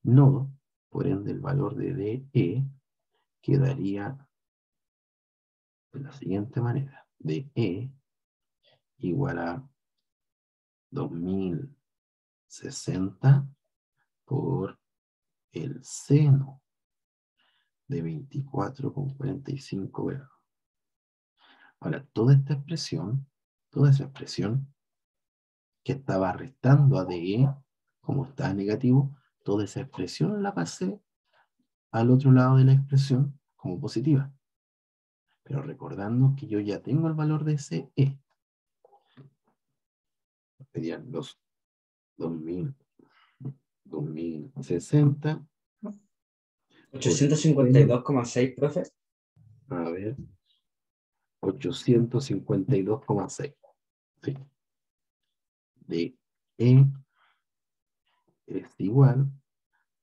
nodo. Por ende, el valor de DE quedaría de la siguiente manera. DE igual a 2060 por el seno de 24 con 45 grados. Ahora, toda esta expresión, toda esa expresión que estaba restando a DE, como está negativo, toda esa expresión la pasé al otro lado de la expresión como positiva. Pero recordando que yo ya tengo el valor de ese E. Serían los 2000, 2060. 852,6, profe. A ver. 852,6. Sí. De E es igual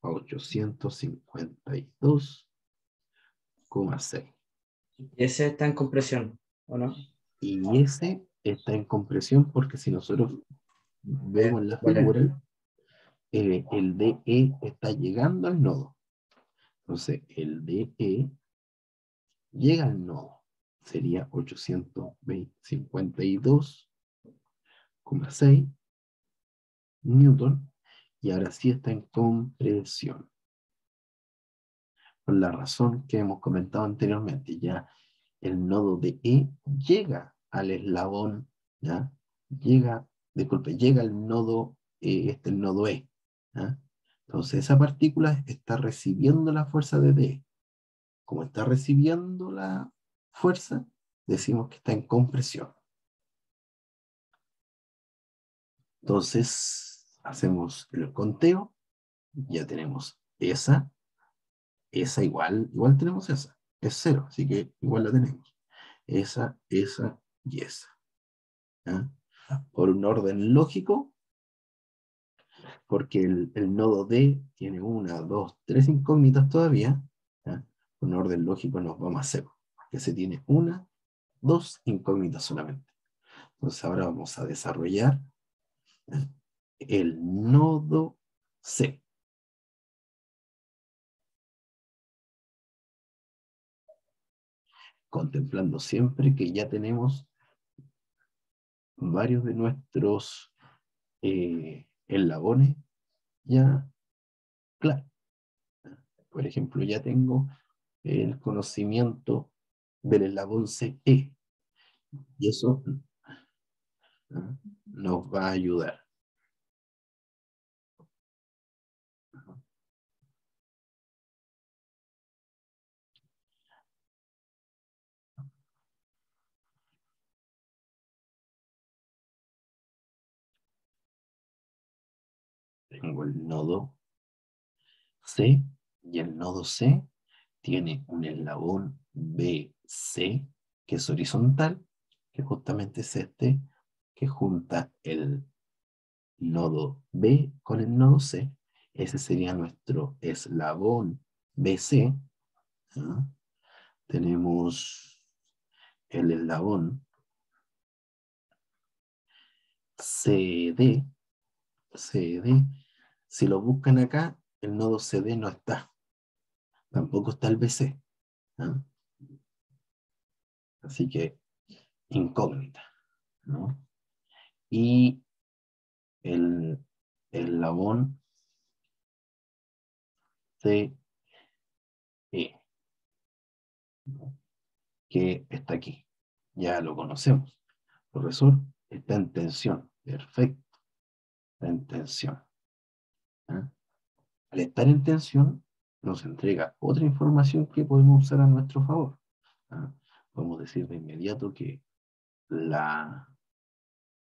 a 852,6. Ese está en compresión, ¿o no? Y ese está en compresión porque si nosotros vemos la figura, eh, el DE está llegando al nodo. Entonces, el DE llega al nodo. Sería 852,6 newton. Y ahora sí está en compresión. Por la razón que hemos comentado anteriormente, ya el nodo de E llega al eslabón, ¿ya? Llega, disculpe, llega al nodo, eh, este el nodo E. ¿ya? Entonces esa partícula está recibiendo la fuerza de DE. Como está recibiendo la fuerza, decimos que está en compresión. Entonces hacemos el conteo, ya tenemos esa, esa igual, igual tenemos esa, es cero, así que igual la tenemos. Esa, esa y esa. Por un orden lógico, porque el, nodo D tiene una, dos, tres incógnitas todavía, por un orden lógico nos vamos a cero, que se tiene una, dos incógnitas solamente. Entonces ahora vamos a desarrollar ¿ya? el nodo C. Contemplando siempre que ya tenemos varios de nuestros eh, eslabones ya claro. Por ejemplo, ya tengo el conocimiento del eslabón CE. Y eso nos va a ayudar. Tengo el nodo C y el nodo C tiene un eslabón BC que es horizontal, que justamente es este que junta el nodo B con el nodo C. Ese sería nuestro eslabón BC. ¿ah? Tenemos el eslabón CD. CD. Si lo buscan acá, el nodo CD no está. Tampoco está el BC. Así que incógnita. Y el, el labón CE, ¿no? que está aquí. Ya lo conocemos. Profesor, está en tensión. Perfecto. Está en tensión. Al estar en tensión, nos entrega otra información que podemos usar a nuestro favor. ¿ah? Podemos decir de inmediato que la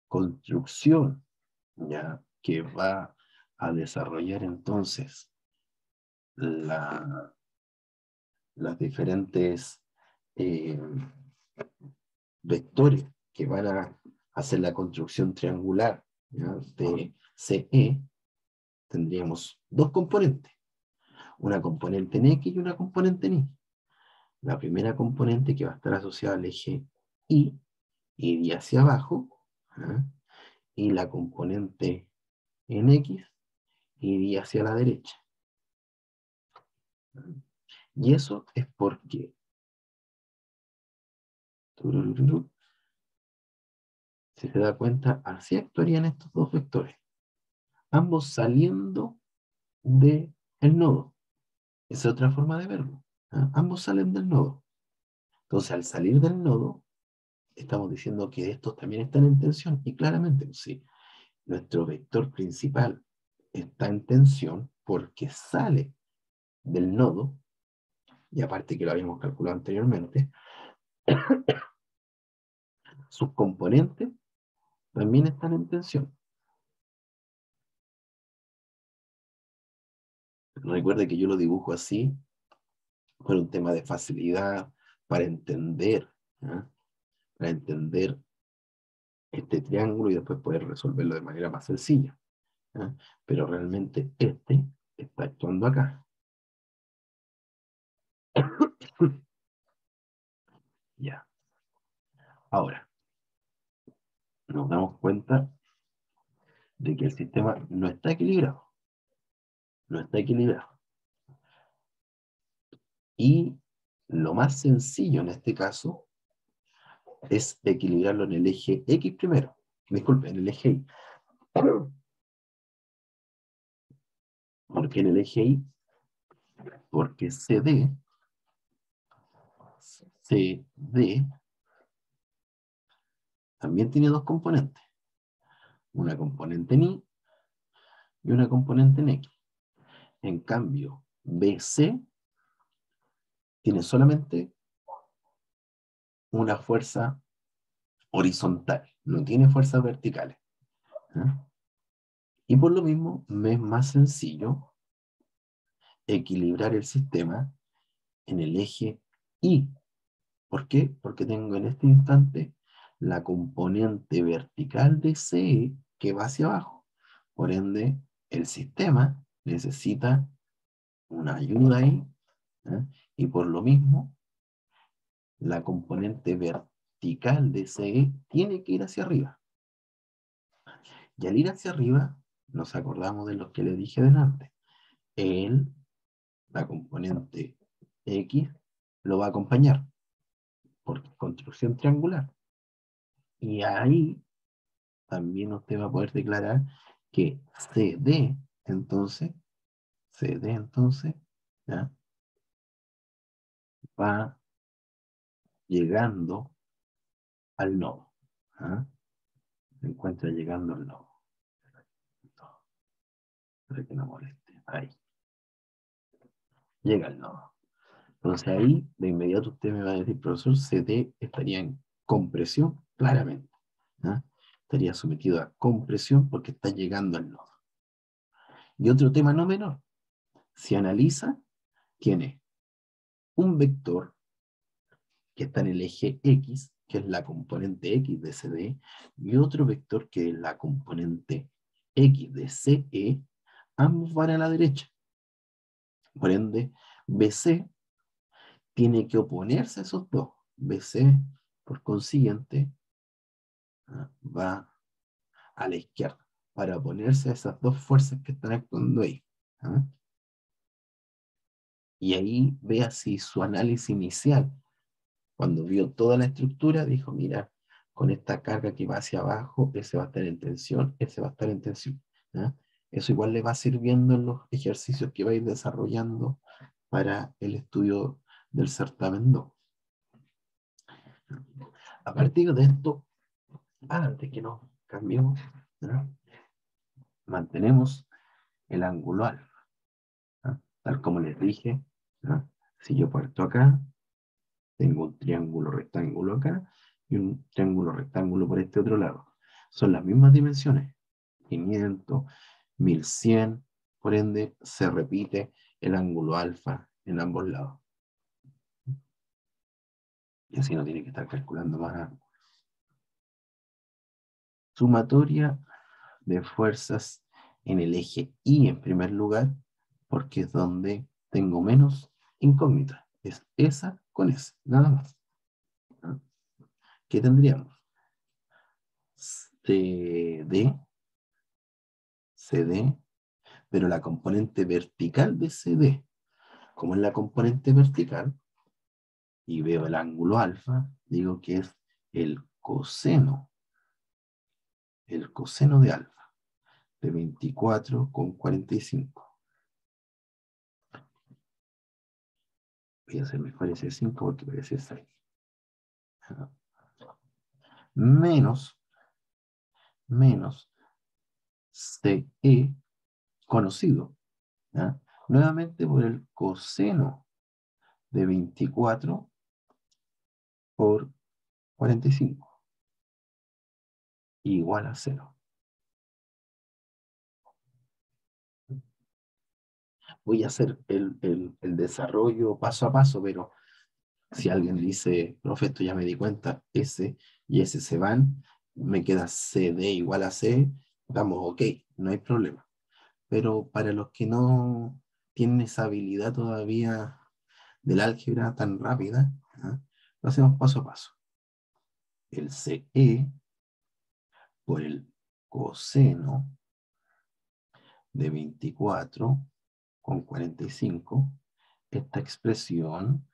construcción ya que va a desarrollar entonces la, las diferentes eh, vectores que van a hacer la construcción triangular ¿ya? de CE, tendríamos dos componentes, una componente en X y una componente en Y. La primera componente que va a estar asociada al eje Y iría hacia abajo, ¿ah? y la componente en X iría hacia la derecha. Y eso es porque si se da cuenta, así actuarían estos dos vectores, ambos saliendo del nodo. Esa es otra forma de verlo. Ambos salen del nodo. Entonces, al salir del nodo, estamos diciendo que estos también están en tensión, y claramente, sí, nuestro vector principal está en tensión porque sale del nodo, y aparte que lo habíamos calculado anteriormente, sus componentes también están en tensión. Recuerde que yo lo dibujo así por un tema de facilidad para entender, ¿ah? para entender este triángulo y después poder resolverlo de manera más sencilla. ¿ah? Pero realmente este está actuando acá. ya. Ahora, nos damos cuenta de que el sistema no está equilibrado. No está equilibrado. Y lo más sencillo en este caso es equilibrarlo en el eje X primero. Disculpe, en el eje Y. ¿Por qué en el eje Y? Porque CD, CD también tiene dos componentes. Una componente en Y y una componente en X. En cambio, BC tiene solamente una fuerza horizontal, no tiene fuerzas verticales. ¿ah? Y por lo mismo me es más sencillo equilibrar el sistema en el eje Y. ¿Por qué? Porque tengo en este instante la componente vertical de CE que va hacia abajo. Por ende, el sistema necesita una ayuda ahí, ¿eh? y por lo mismo, la componente vertical de CE tiene que ir hacia arriba. Y al ir hacia arriba, nos acordamos de lo que le dije delante. Él, la componente X, lo va a acompañar por construcción triangular. Y ahí también usted va a poder declarar que CD, entonces, CD, entonces, va llegando al nodo. ¿ah? Se encuentra llegando al nodo. Para que no moleste. Ahí. Llega al nodo. Entonces ahí, de inmediato usted me va a decir, profesor, CD estaría en compresión claramente. Estaría sometido a compresión porque está llegando al nodo. Y otro tema no menor, si analiza, tiene un vector que está en el eje X, que es la componente X de CD, y otro vector que es la componente X de CE, ambos van a la derecha. Por ende, BC tiene que oponerse a esos dos. BC, por consiguiente, va a la izquierda para oponerse a esas dos fuerzas que están actuando ahí. ¿ah? Y ahí ve así su análisis inicial. Cuando vio toda la estructura, dijo, mira, con esta carga que va hacia abajo, ese va a estar en tensión, ese va a estar en tensión. ¿ah? Eso igual le va sirviendo en los ejercicios que va a ir desarrollando para el estudio del certamen 2. A partir de esto, antes que nos cambiemos, mantenemos el ángulo alfa. Tal como les dije, si yo parto acá, tengo un triángulo rectángulo acá y un triángulo rectángulo por este otro lado. Son las mismas dimensiones, 500, 1100, por ende se repite el ángulo alfa en ambos lados. Y así no tiene que estar calculando más ángulos. Sumatoria de fuerzas en el eje Y en primer lugar, porque es donde tengo menos incógnita. Es esa con esa, nada más. ¿Qué tendríamos? CD, CD, pero la componente vertical de CD, como es la componente vertical, y veo el ángulo alfa, digo que es el coseno el coseno de alfa, de 24 con 45. Voy a hacer mejor ese 5 porque parece 6. menos, menos CE conocido. ¿ya? Nuevamente por el coseno de 24 por 45 igual a 0. Voy a hacer el, el- desarrollo paso a paso, pero si alguien dice, profe, esto ya me di cuenta, S y S se van, me queda CD igual a C, vamos, ok, no hay problema. Pero para los que no tienen esa habilidad todavía del álgebra tan rápida, ¿ah? lo hacemos paso a paso. El CE por el coseno de 24 con 45, esta expresión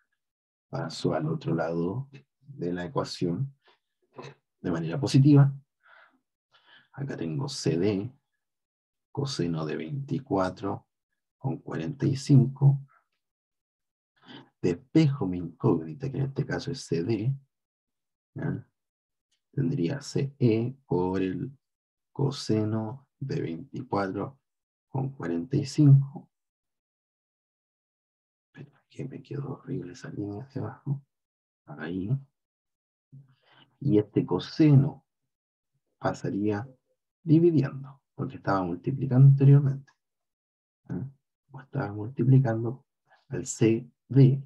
pasó al otro lado de la ecuación de manera positiva. Acá tengo CD, coseno de 24 con 45. Despejo mi incógnita, que en este caso es CD. Tendría CE por el coseno de 24 con 45. Aquí me quedó horrible esa línea hacia abajo. Ahí. Y este coseno pasaría dividiendo, porque estaba multiplicando anteriormente. ¿ah? O estaba multiplicando al CD,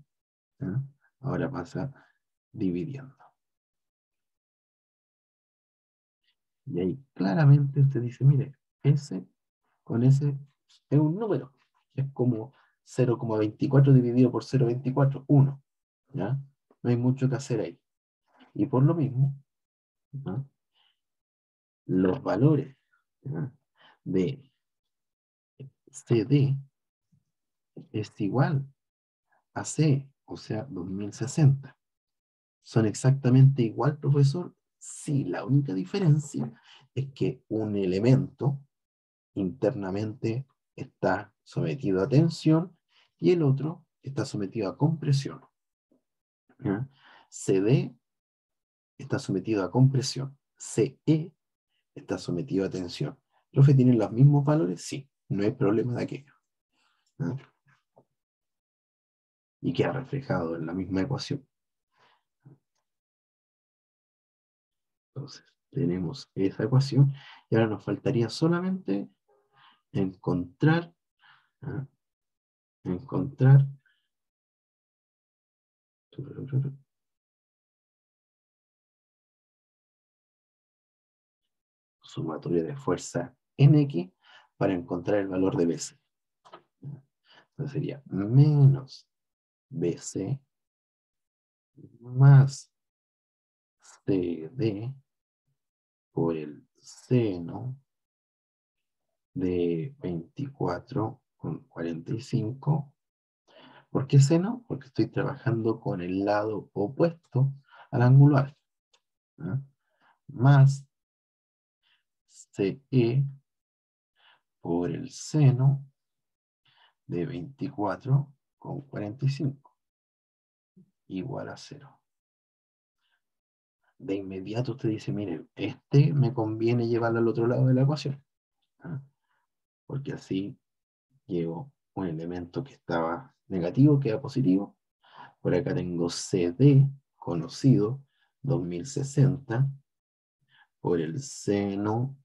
¿ah? ahora pasa dividiendo. Y ahí claramente usted dice, mire, ese con ese es un número. Es como 0,24 dividido por 0,24, 1. ¿ya? No hay mucho que hacer ahí. Y por lo mismo, los valores ¿ya? de CD es igual a C, o sea, 2060. ¿Son exactamente igual, profesor? Sí, la única diferencia es que un elemento internamente está sometido a tensión y el otro está sometido a compresión. CD está sometido a compresión. CE está sometido a tensión. ¿Profe, tienen los mismos valores? Sí, no hay problema de aquello. Y queda reflejado en la misma ecuación. Entonces, tenemos esa ecuación y ahora nos faltaría solamente encontrar. Encontrar sumatoria de fuerza NX para encontrar el valor de BC. Entonces sería menos BC más CD por el seno de 24 con 45. ¿Por qué seno? Porque estoy trabajando con el lado opuesto al ángulo alfa. Más CE por el seno de 24 con 45 igual a 0. De inmediato usted dice, mire, este me conviene llevarlo al otro lado de la ecuación. Porque así llevo un elemento que estaba negativo, queda positivo. Por acá tengo CD, conocido, 2060, por el seno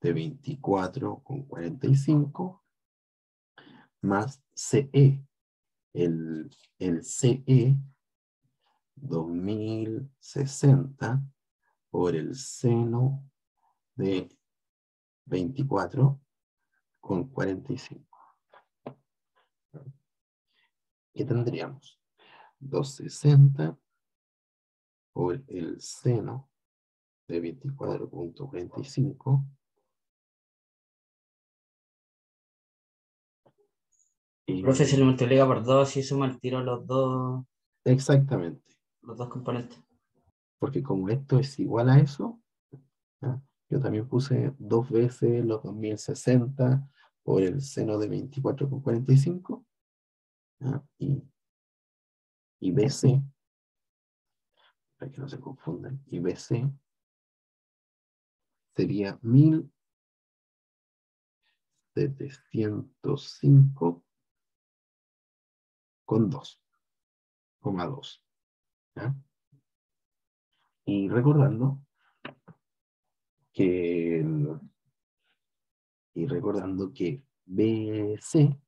de 24 con 45, más CE. El, el CE 2060 por el seno de 24 con 45. ¿Qué tendríamos? 260 por el seno de 24.45 y- Profe, se lo multiplica por dos y suma el tiro los dos, Exactamente. los dos componentes. Porque como esto es igual a eso, yo también puse dos veces los 2060 por el seno de 24,45 y, y BC, para que no se confundan, y BC sería 1705 con 2, coma 2. ¿ya? Y recordando que y recordando que BC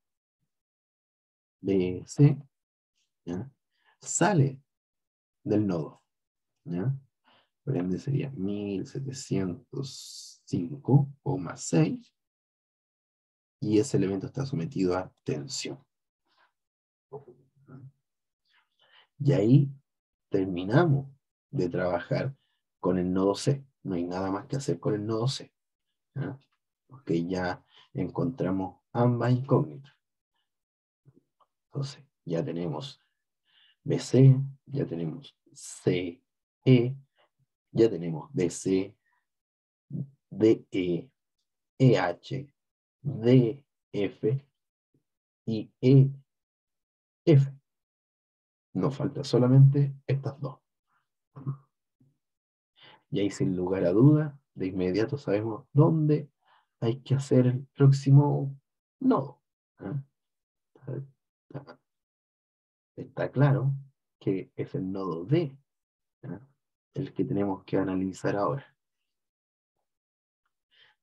BC ¿ya? sale del nodo. ¿ya? Por ende sería 1705,6 y ese elemento está sometido a tensión. Y ahí terminamos de trabajar con el nodo C. No hay nada más que hacer con el nodo C. ¿ya? Porque ya encontramos ambas incógnitas. Entonces, ya tenemos BC, ya tenemos CE, ya tenemos DC, DE, EH, DF y EF. Nos falta solamente estas dos. Y ahí sin lugar a duda, de inmediato sabemos dónde hay que hacer el próximo nodo. ¿ah? Está- claro que es el nodo D el que tenemos que analizar ahora.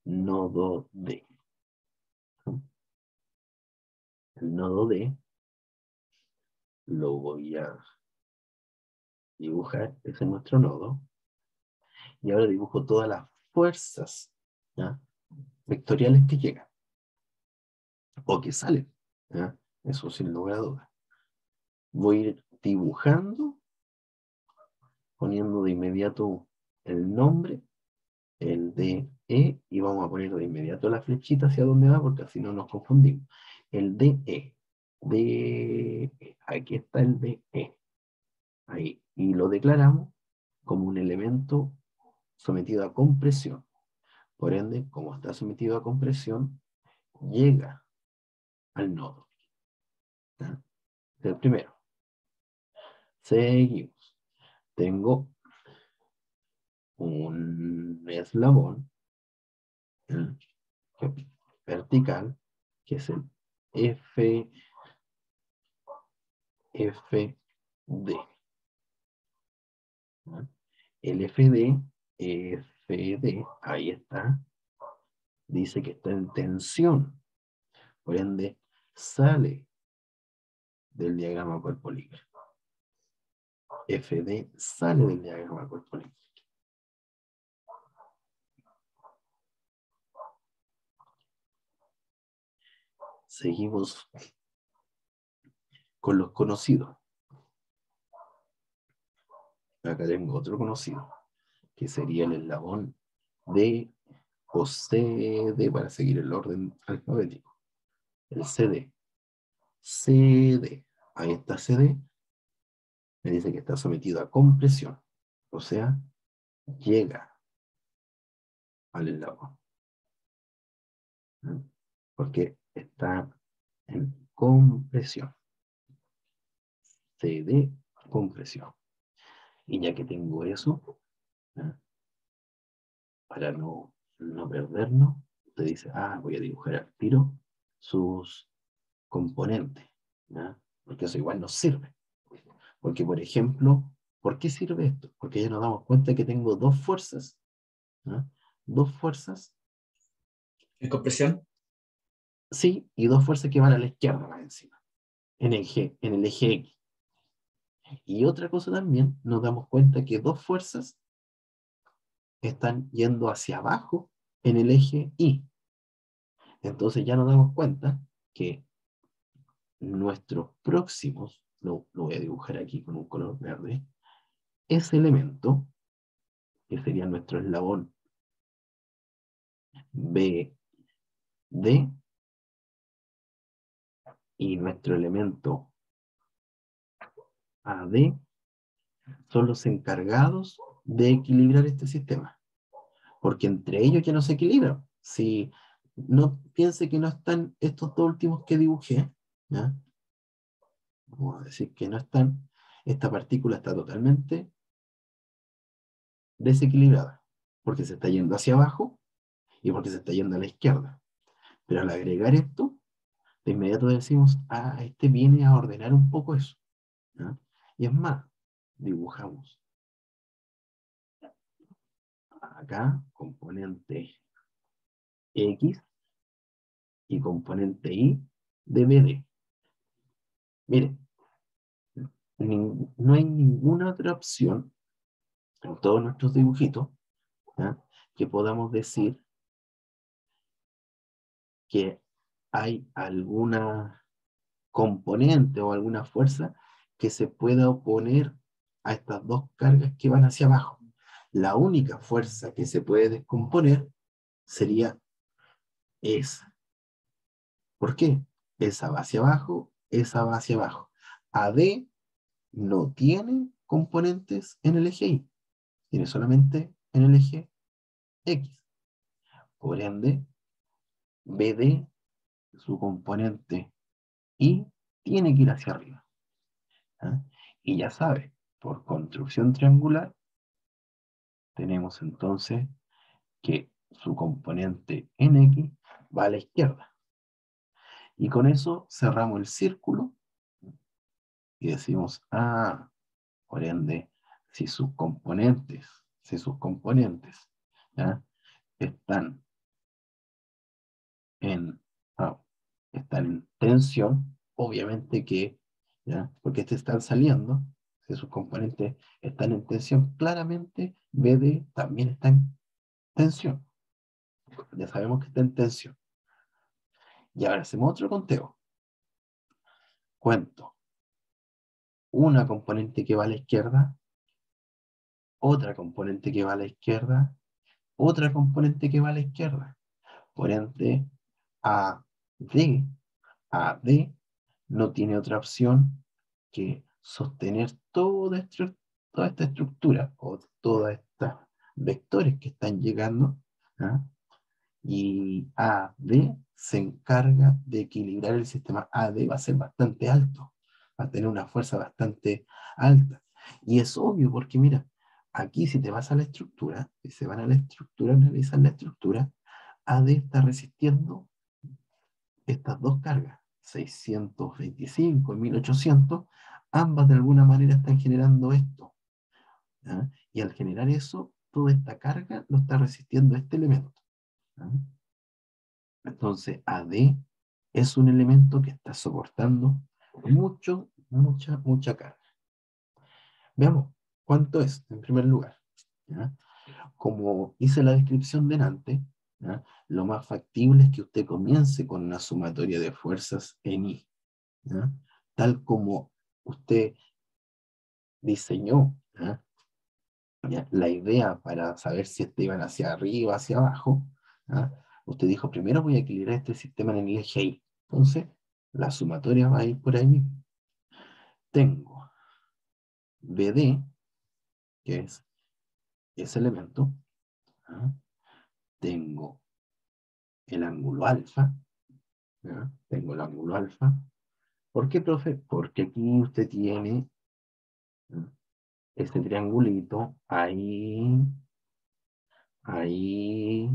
Nodo D. El nodo D lo voy a dibujar, ese es nuestro nodo. Y ahora dibujo todas las fuerzas ¿ya? vectoriales que llegan. O que salen. ¿ya? Eso sin lugar a. Voy a ir dibujando, poniendo de inmediato el nombre, el DE, y vamos a poner de inmediato la flechita hacia donde va, porque así no nos confundimos. El DE. DE. Aquí está el DE. Ahí. Y lo declaramos como un elemento sometido a compresión. Por ende, como está sometido a compresión, llega al nodo. ¿Ya? El primero. Seguimos. Tengo un eslabón que- vertical, que es el F, FD. ¿ya? El FD, FD, ahí está, dice que está en tensión. Por ende, sale del diagrama cuerpo libre. FD sale del diagrama cuerpo libre. Seguimos con los conocidos. Acá tengo otro conocido, que sería el eslabón D o CD para seguir el orden alfabético. El CD. CD. Ahí está CD. Me dice que está sometido a compresión. O sea, llega al eslabón. ¿Mm? Porque está en compresión. CD, compresión. Y ya que tengo eso, ¿ya? para no, no perdernos, usted dice, ah, voy a dibujar al tiro sus componentes. Porque eso igual nos sirve. Porque, por ejemplo, ¿por qué sirve esto? Porque ya nos damos cuenta que tengo dos fuerzas, dos fuerzas, ¿En compresión? sí, y dos fuerzas que van a la izquierda más encima, en el, G, en el eje X. Y otra cosa también, nos damos cuenta que dos fuerzas están yendo hacia abajo en el eje Y. Entonces ya nos damos cuenta que nuestros próximos, lo, lo voy a dibujar aquí con un color verde, ese elemento, que sería nuestro eslabón B, D, y nuestro elemento AD, son los encargados de equilibrar este sistema. Porque entre ellos ya no se equilibran. Si no piense que no están estos dos últimos que dibujé, ¿ya? vamos a decir que no están, esta partícula está totalmente desequilibrada, porque se está yendo hacia abajo y porque se está yendo a la izquierda. Pero al agregar esto, de inmediato decimos, ah, este viene a ordenar un poco eso. ¿ya? Y es más, dibujamos acá componente X y componente Y de BD. Miren, nin- no hay ninguna otra opción en todos nuestros dibujitos que podamos decir que hay alguna componente o alguna fuerza que se pueda oponer a estas dos cargas que van hacia abajo. La única fuerza que se puede descomponer sería esa. ¿Por qué? Esa va hacia abajo, esa va hacia abajo. AD no tiene componentes en el eje Y, tiene solamente en el eje X. Por ende, BD, su componente Y, tiene que ir hacia arriba. Y ya sabe, por construcción triangular, tenemos entonces que su componente en X va a la izquierda. Y con eso cerramos el círculo y decimos, ah, por ende, si sus componentes, si sus componentes ¿ya? están en, ah, están en tensión, obviamente que, ¿ya? porque te están saliendo, si sus componentes están en tensión, claramente BD también está en tensión. Ya sabemos que está en tensión. Y ahora hacemos otro conteo. Cuento. Una componente que va a la izquierda, otra componente que va a la izquierda, otra componente que va a la izquierda. Por ende, AD, AD no tiene otra opción que sostener toda, esta estructura o todas estas vectores que están llegando. ¿ah? Y AD se encarga de equilibrar el sistema. AD va a ser bastante alto, va a tener una fuerza bastante alta. Y es obvio porque mira, aquí si te vas a la estructura, si se van a la estructura, analizan la estructura, AD está resistiendo estas dos cargas, 625 y 1800, ambas de alguna manera están generando esto. ¿ya? Y al generar eso, toda esta carga lo está resistiendo este elemento. ¿ya? Entonces, AD es un elemento que está soportando mucho, mucha, mucha carga. Veamos, ¿cuánto es en primer lugar? Como hice la descripción delante, ¿ya? lo más factible es que usted comience con una sumatoria de fuerzas en I. Tal como usted diseñó la idea para saber si este iban hacia arriba, hacia abajo. Usted dijo, primero voy a equilibrar este sistema en el eje Y. Entonces, la sumatoria va a ir por ahí mismo. Tengo BD, que es ese elemento. Tengo el ángulo alfa. Tengo el ángulo alfa. ¿Por qué, profe? Porque aquí usted tiene este triangulito ahí, ahí,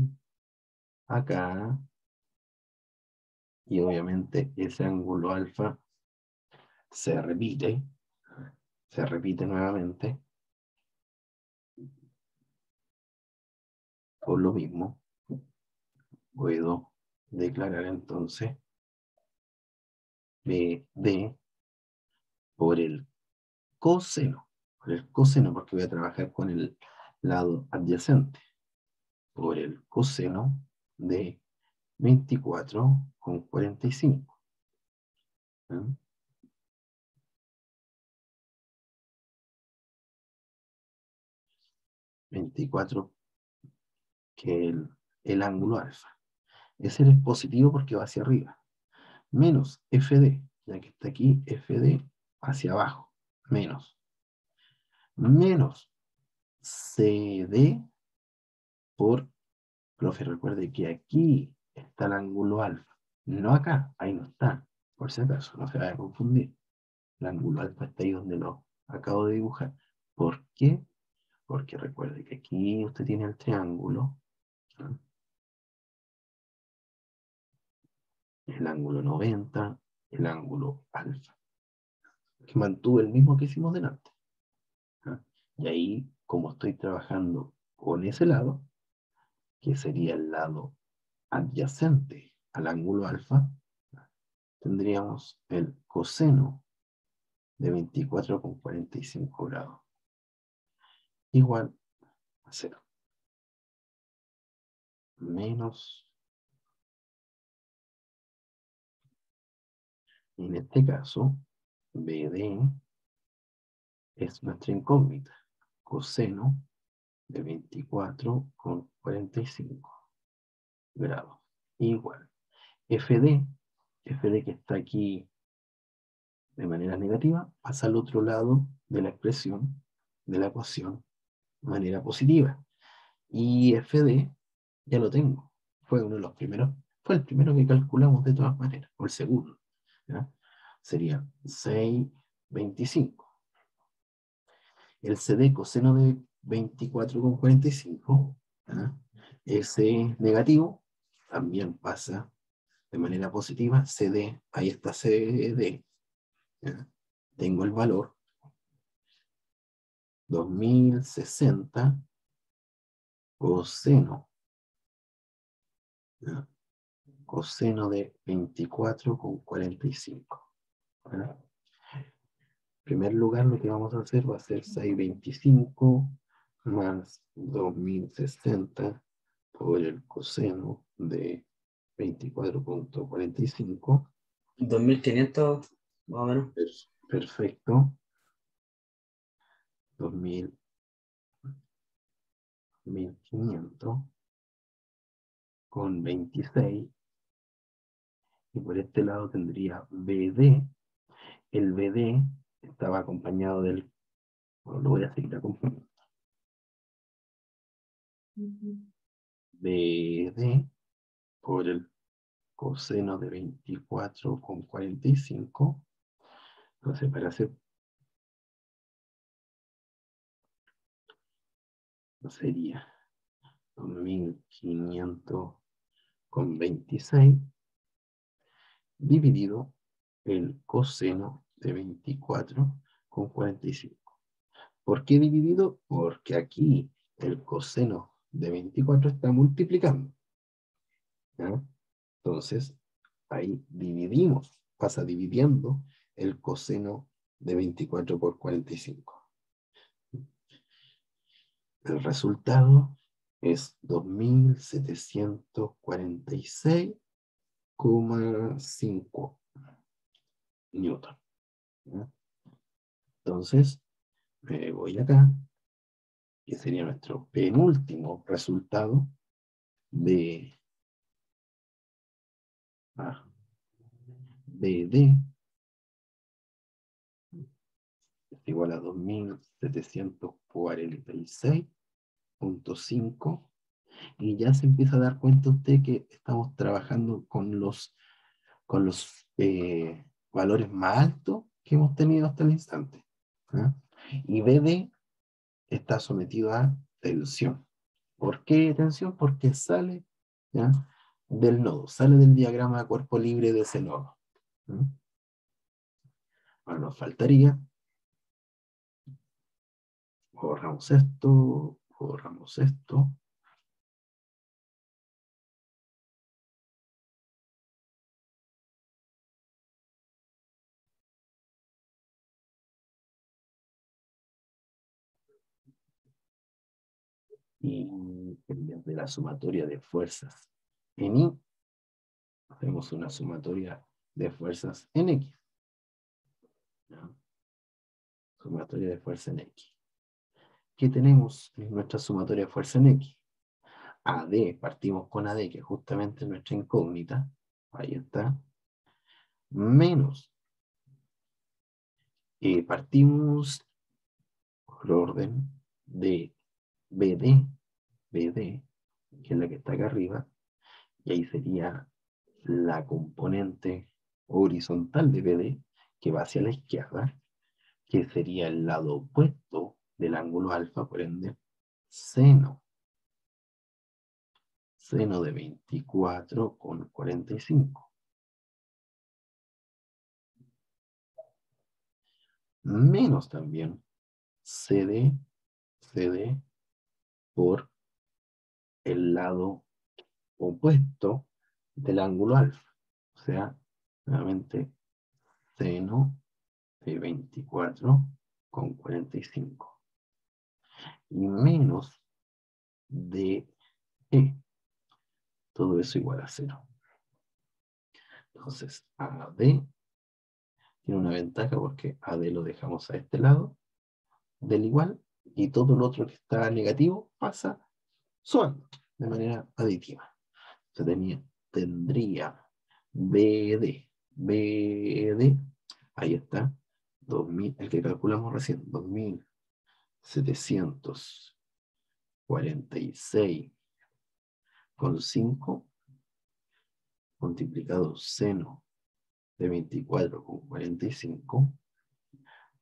acá, y obviamente ese ángulo alfa se repite, se repite nuevamente, por lo mismo, puedo declarar entonces BD por el coseno, por el coseno, porque voy a trabajar con el lado adyacente, por el coseno de 24 con 45. ¿ah? Veinticuatro que el, el ángulo alfa. Ese es positivo porque va hacia arriba. Menos FD, ya que está aquí FD hacia abajo. Menos. Menos CD por, profe, recuerde que aquí está el ángulo alfa. No acá, ahí no está. Por si acaso, no se vaya a confundir. El ángulo alfa está ahí donde lo acabo de dibujar. ¿Por qué? Porque recuerde que aquí usted tiene el triángulo. ¿ah? el ángulo 90, el ángulo alfa. Que mantuve el mismo que hicimos delante. ¿ah? Y ahí, como estoy trabajando con ese lado, que sería el lado adyacente al ángulo alfa, tendríamos el coseno de 24,45 grados igual a cero. Menos. En este caso, BD es nuestra incógnita. Coseno de 24 con 45 grados. Igual. FD, FD que está aquí de manera negativa, pasa al otro lado de la expresión, de la ecuación, de manera positiva. Y FD ya lo tengo. Fue uno de los primeros, fue el primero que calculamos de todas maneras, o el segundo. Sería 6,25. El CD coseno de 24,45, ese negativo, también pasa de manera positiva. CD, ahí está CD. Tengo el valor 2060 coseno. Coseno de 24 con 45. En primer lugar, lo que vamos a hacer va a ser 625 más 2060 por el coseno de 24.45. 2500, más o menos. Perfecto. 2000, 1500 con 26. Y por este lado tendría BD. El BD estaba acompañado del... Bueno, lo voy a seguir acompañando. BD por el coseno de 24 con 45. Entonces, para hacer sería 2500 con 26 dividido el coseno de 24 con 45. ¿Por qué dividido? Porque aquí el coseno de 24 está multiplicando. Entonces, ahí dividimos, pasa dividiendo el coseno de 24 por 45. El resultado es 2746,5 newton. Entonces, me voy acá, que sería nuestro penúltimo resultado de ah, es igual a 2746 5 y ya se empieza a dar cuenta usted que estamos trabajando con los, con los eh, valores más altos que hemos tenido hasta el instante. ¿ah? Y BD está sometido a tensión. ¿Por qué tensión? Porque sale del nodo, sale del diagrama de cuerpo libre de ese nodo. Ahora nos faltaría, borramos esto, borramos esto. Y de la sumatoria de fuerzas en I, hacemos una sumatoria de fuerzas en X. Sumatoria de fuerza en X. ¿Qué tenemos en nuestra sumatoria de fuerza en X? AD, partimos con AD, que es justamente nuestra incógnita, ahí está, menos, y partimos por orden de BD, BD, que es la que está acá arriba, y ahí sería la componente horizontal de BD, que va hacia la izquierda, que sería el lado opuesto del ángulo alfa, por ende, seno. Seno de 24 con 45. Menos también CD, CD por el lado opuesto del ángulo alfa. O sea, nuevamente seno de 24 con 45. Y menos de E. Todo eso igual a cero. Entonces, AD tiene una ventaja porque AD lo dejamos a este lado del igual y todo lo otro que está negativo pasa sumando de manera aditiva. Se tenía, tendría BD, BD, ahí está, 2000, el que calculamos recién, 2746 con 5 multiplicado seno de 24 con 45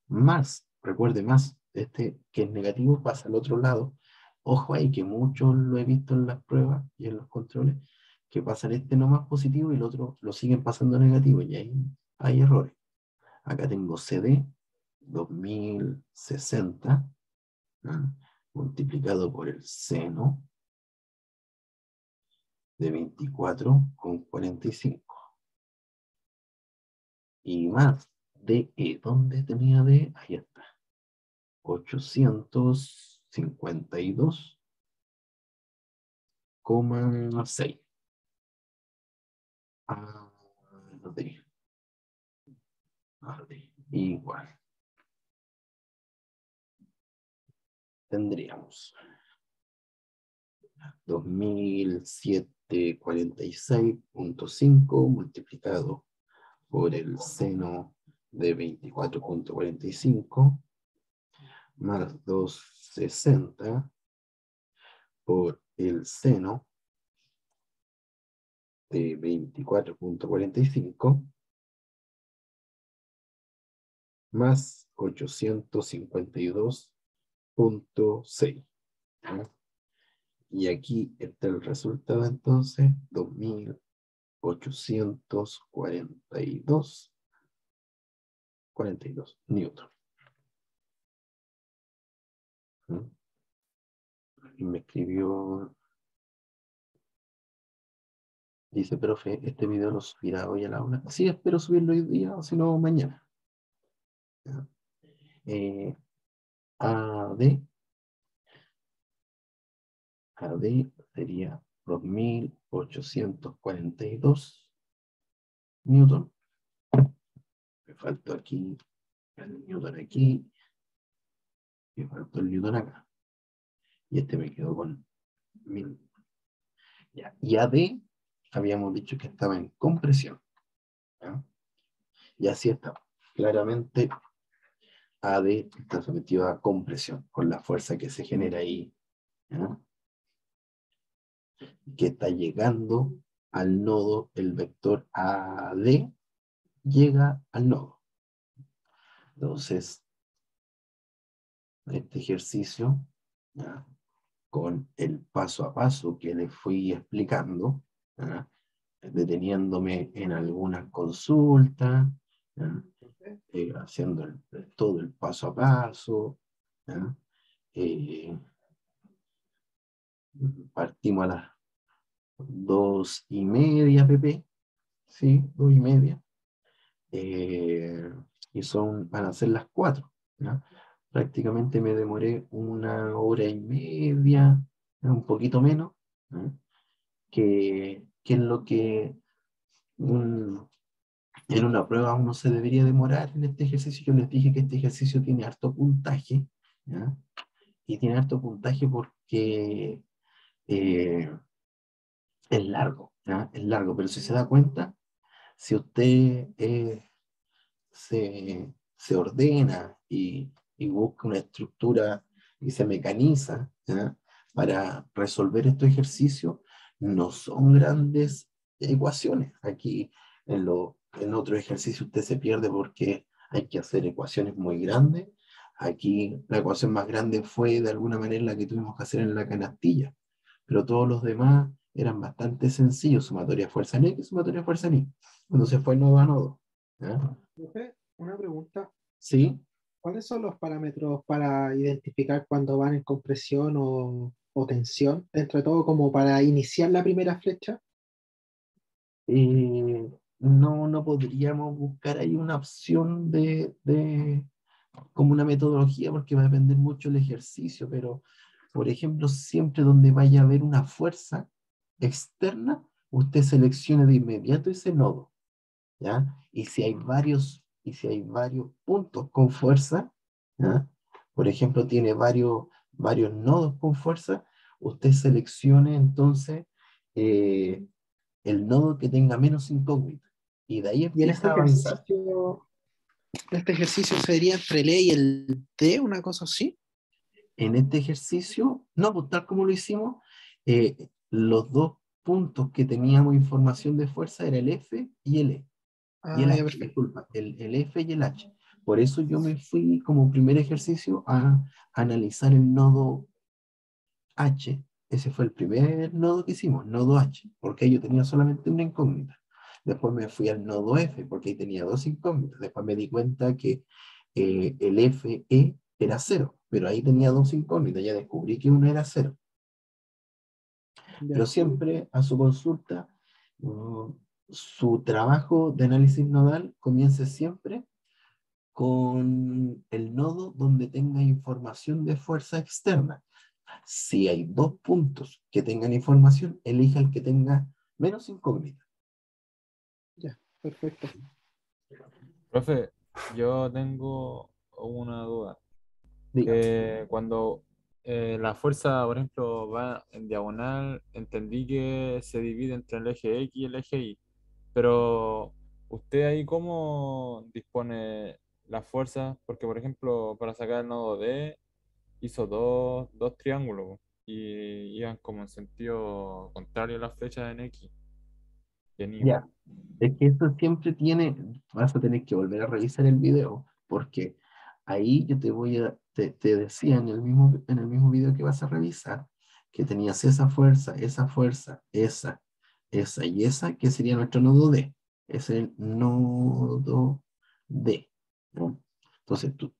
más, recuerde más, este que es negativo pasa al otro lado. Ojo ahí que muchos lo he visto en las pruebas y en los controles, que pasan este nomás positivo y el otro lo siguen pasando negativo y ahí hay errores. Acá tengo CD 2060 ¿no? multiplicado por el seno de 24 con 45. Y más DE, e, ¿dónde tenía D? Ahí está. 800 cincuenta y dos seis. Igual. Tendríamos dos mil siete cuarenta y seis punto cinco multiplicado por el seno de veinticuatro cuarenta y cinco más dos 260 por el seno de 24.45 más 852.6. Y aquí está el resultado entonces, 2842 42 newton. Y me escribió, dice, profe, este video lo subirá hoy al aula. Sí, espero subirlo hoy día, o si no, mañana. Eh, AD, AD sería 2842 newton. Me faltó aquí el newton aquí. Me faltó el newton acá. Y este me quedó con 1000. Ya. Y AD habíamos dicho que estaba en compresión. ¿ya? Y así está. Claramente AD está sometido a compresión con la fuerza que se genera ahí. Que está llegando al nodo, el vector AD llega al nodo. Entonces, este ejercicio, ¿ya? con el paso a paso que le fui explicando, ¿ya? deteniéndome en algunas consultas. Eh, haciendo el- todo el paso a paso. Eh, partimos a las dos y media, Pepe. Sí, dos y media. Eh, y son, van a ser las cuatro. Prácticamente me demoré una hora y media, un poquito menos, ¿ya? que, que en lo que un- en una prueba uno se debería demorar en este ejercicio. Yo les dije que este ejercicio tiene harto puntaje, ¿ya? y tiene harto puntaje porque eh, es largo, ¿ya? es largo, pero si se da cuenta, si usted eh, se, se ordena y, y busca una estructura y se mecaniza ¿ya? para resolver estos ejercicios, no son grandes ecuaciones. Aquí en, lo, en otro ejercicio usted se pierde porque hay que hacer ecuaciones muy grandes. Aquí la ecuación más grande fue de alguna manera la que tuvimos que hacer en la canastilla, pero todos los demás eran bastante sencillos, sumatoria fuerza en X, sumatoria fuerza en Y. Cuando se fue nodo a nodo. Profe, una pregunta. ¿Sí? ¿Cuáles son los parámetros para identificar cuando van en compresión o, o tensión? Dentro de todo, como para iniciar la primera flecha. Eh, no, no podríamos buscar ahí una opción de, de como una metodología porque va a depender mucho el ejercicio, pero por ejemplo, siempre donde vaya a haber una fuerza externa, usted seleccione de inmediato ese nodo, ¿ya? Y si hay varios, y si hay varios puntos con fuerza. Por ejemplo, tiene varios, varios nodos con fuerza, usted seleccione entonces eh, el nodo que tenga menos incógnita. Y de ahí Y en empieza este a avanzar. ejercicio, este ejercicio sería entre el E y el D, una cosa así. en este ejercicio, no, pues tal como lo hicimos, eh, los dos puntos que teníamos información de fuerza era el F y el E. Ah, y el ya, H, disculpa, el, el F y el H. Por eso yo me fui como primer ejercicio a analizar el nodo H. Ese fue el primer nodo que hicimos, nodo H, porque yo tenía solamente una incógnita. Después me fui al nodo F, porque ahí tenía dos incógnitas. Después me di cuenta que eh, el FE era cero, pero ahí tenía dos incógnitas. Ya descubrí que uno era cero. Pero siempre a su consulta, mm, su trabajo de análisis nodal comience siempre con el nodo donde tenga información de fuerza externa. Si hay dos puntos que tengan información, elija el que tenga menos incógnita. Perfecto. Profe, yo tengo una duda. Que cuando eh, la fuerza, por ejemplo, va en diagonal, entendí que se divide entre el eje X y el eje Y, pero ¿usted ahí cómo dispone la fuerza? Porque, por ejemplo, para sacar el nodo D, hizo dos, dos triángulos y iban como en sentido contrario a las flechas en X. en. Ya, es que esto siempre tiene, vas a tener que volver a revisar el video, porque ahí yo te voy a, te, te decía en el mismo, en el mismo video que vas a revisar, que tenías esa fuerza, esa fuerza, esa, esa y esa, que sería nuestro nodo D. Es el nodo D. Entonces tú,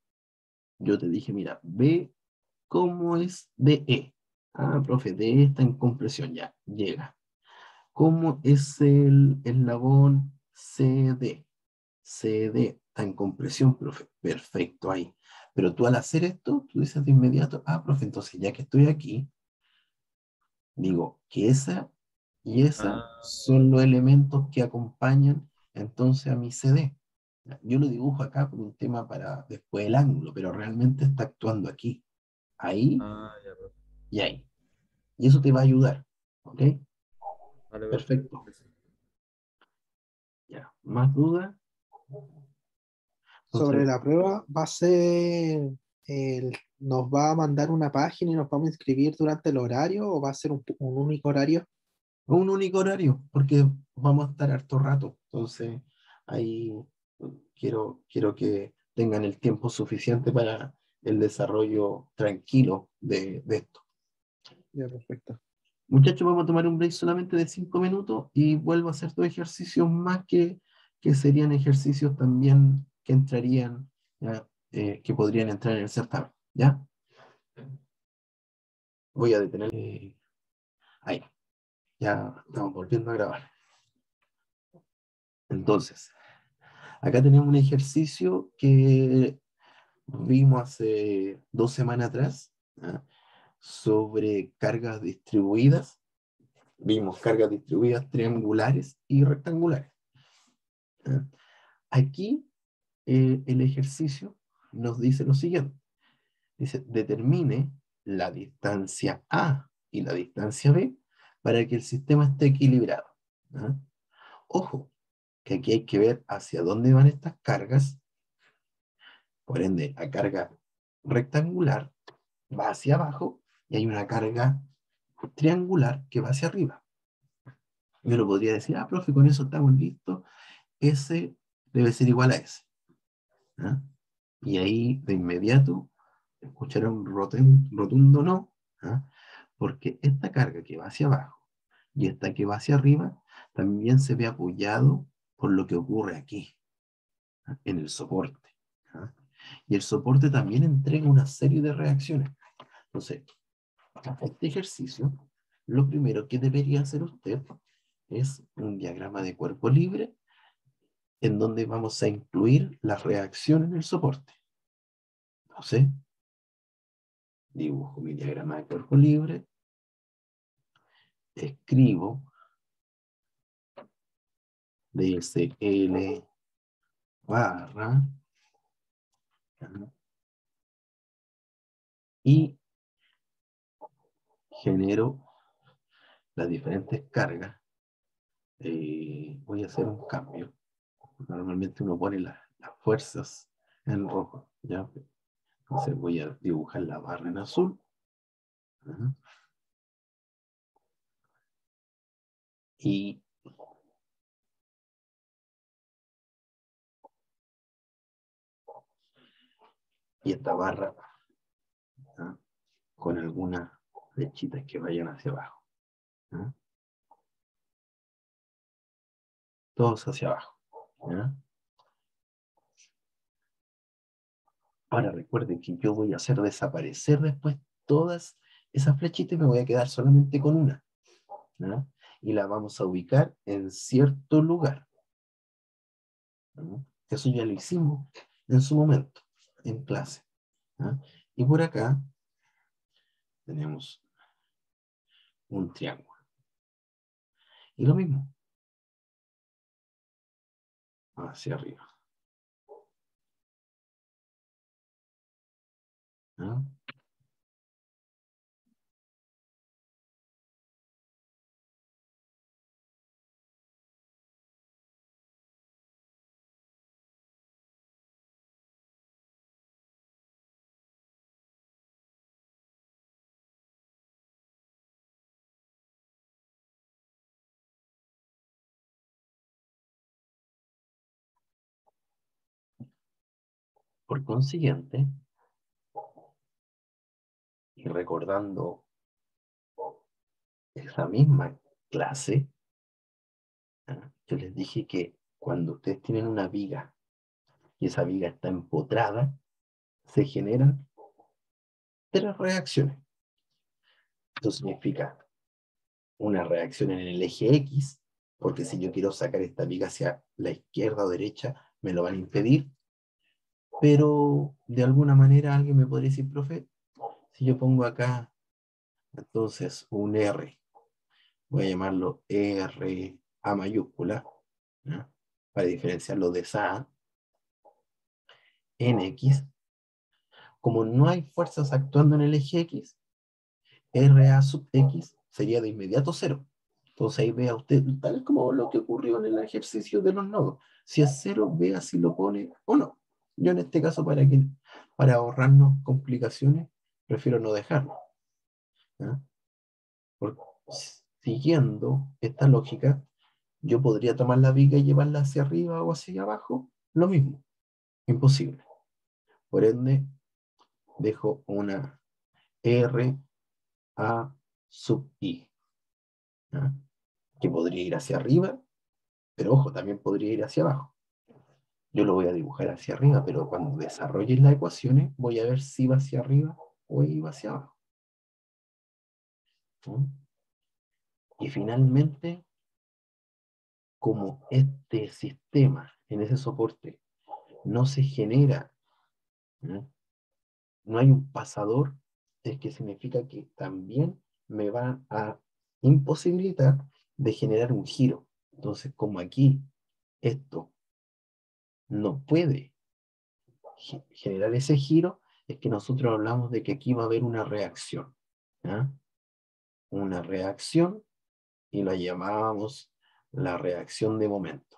yo te dije, mira, ve cómo es DE. Ah, profe, DE está en compresión, ya, llega. ¿Cómo es el eslabón CD? CD está en compresión, profe. Perfecto, ahí. Pero tú al hacer esto, tú dices de inmediato, ah, profe, entonces ya que estoy aquí, digo que esa y esa Ah. son los elementos que acompañan entonces a mi CD. Yo lo dibujo acá por un tema para después el ángulo, pero realmente está actuando aquí, ahí Ah, ya, profe. y ahí. Y eso te va a ayudar, ¿ok? Vale, Perfecto. Ya, ¿más dudas? Sobre la prueba, va a ser, el- nos va a mandar una página y nos vamos a inscribir durante el horario o va a ser un, un único horario? Un único horario, porque vamos a estar harto rato. Entonces, ahí quiero, quiero que tengan el tiempo suficiente para el desarrollo tranquilo de, de esto. Ya, perfecto. Muchachos, vamos a tomar un break solamente de cinco minutos y vuelvo a hacer dos ejercicios más que, que serían ejercicios también que entrarían, ya, eh, que podrían entrar en el certamen. ¿Ya? Voy a detener. eh, ahí. Ya estamos volviendo a grabar. Entonces, acá tenemos un ejercicio que vimos hace dos semanas atrás sobre cargas distribuidas. Vimos cargas distribuidas triangulares y rectangulares. Aquí eh, el ejercicio nos dice lo siguiente. Dice, determine la distancia A y la distancia B para que el sistema esté equilibrado. Ojo, que aquí hay que ver hacia dónde van estas cargas. Por ende, la carga rectangular va hacia abajo y hay una carga triangular que va hacia arriba. Yo lo podría decir, ah, profe, con eso estamos listos. S debe ser igual a S. Y ahí de inmediato roten- rotundo no. Porque esta carga que va hacia abajo y esta que va hacia arriba también se ve apoyado por lo que ocurre aquí, ¿ya? en el soporte. ¿ya? Y el soporte también entrega una serie de reacciones. Entonces, este ejercicio, lo primero que debería hacer usted es un diagrama de cuerpo libre en donde vamos a incluir las reacciones del soporte. Entonces, dibujo mi diagrama de cuerpo libre, escribo DSL barra y genero las diferentes cargas. Eh, voy a hacer un cambio. Normalmente uno pone las fuerzas en rojo. ¿ya? Entonces voy a dibujar la barra en azul. Y y esta barra con algunas flechitas que vayan hacia abajo. Todos hacia abajo. Ahora recuerden que yo voy a hacer desaparecer después todas esas flechitas y me voy a quedar solamente con una. Y la vamos a ubicar en cierto lugar. Eso ya lo hicimos en su momento en clase. Y por acá tenemos un triángulo. Y lo mismo. Hacia arriba. Por consiguiente, y recordando esa misma clase, ¿ah? yo les dije que cuando ustedes tienen una viga y esa viga está empotrada, se generan tres reacciones. Esto significa una reacción en el eje X, porque si yo quiero sacar esta viga hacia la izquierda o derecha, me lo van a impedir pero de alguna manera alguien me podría decir, profe, si yo pongo acá, entonces un R, voy a llamarlo R A mayúscula, para diferenciarlo de esa en X, como no hay fuerzas actuando en el eje X, RA sub X sería de inmediato cero. Entonces ahí vea usted, tal como lo que ocurrió en el ejercicio de los nodos. Si es cero, vea si lo pone o no. Yo en este caso, para, que, ahorrarnos complicaciones, prefiero no dejarlo. siguiendo esta lógica, yo podría tomar la viga y llevarla hacia arriba o hacia abajo, lo mismo. Imposible. Por ende, dejo una R A sub I, que podría ir hacia arriba, pero ojo, también podría ir hacia abajo. Yo lo voy a dibujar hacia arriba, pero cuando desarrolle las ecuaciones voy a ver si va hacia arriba o iba hacia abajo. Y finalmente, como este sistema en ese soporte no se genera, no hay un pasador, es que significa que también me va a imposibilitar de generar un giro. Entonces, como aquí esto no puede generar ese giro, es que nosotros hablamos de que aquí va a haber una reacción. Una reacción y la llamábamos la reacción de momento.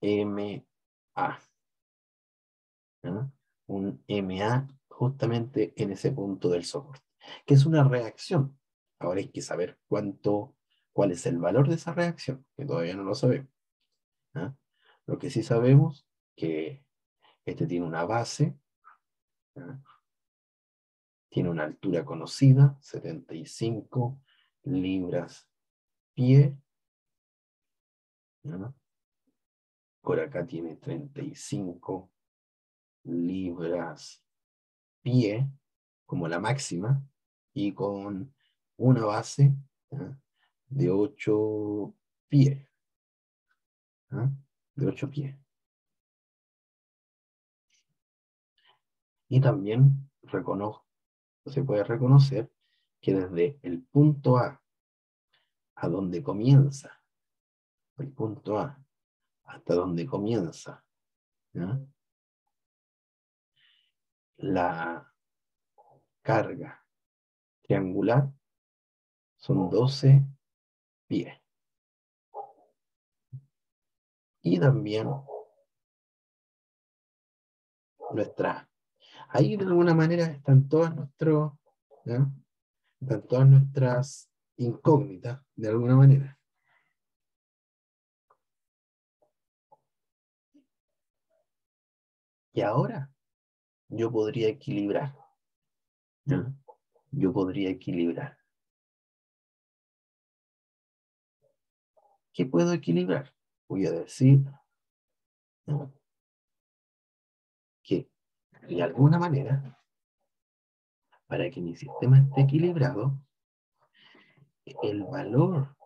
MA. Un MA justamente en ese punto del soporte. Que es una reacción. Ahora hay que saber cuánto, cuál es el valor de esa reacción, que todavía no lo sabemos. Lo que sí sabemos que este tiene una base, tiene una altura conocida, 75 libras pie. Por acá tiene 35 libras pie como la máxima y con una base de 8 pies. ¿ya? De 8 pies. Y también se puede reconocer que desde el punto A a donde comienza, el punto A hasta donde comienza, la carga triangular son 12 pies. Y también nuestra. Ahí de alguna manera están todas nuestros, ¿ya? están todas nuestras incógnitas, de alguna manera. Y ahora yo podría equilibrar. Yo podría equilibrar. ¿Qué puedo equilibrar? Voy a decir que de alguna manera, para que mi sistema esté equilibrado, el valor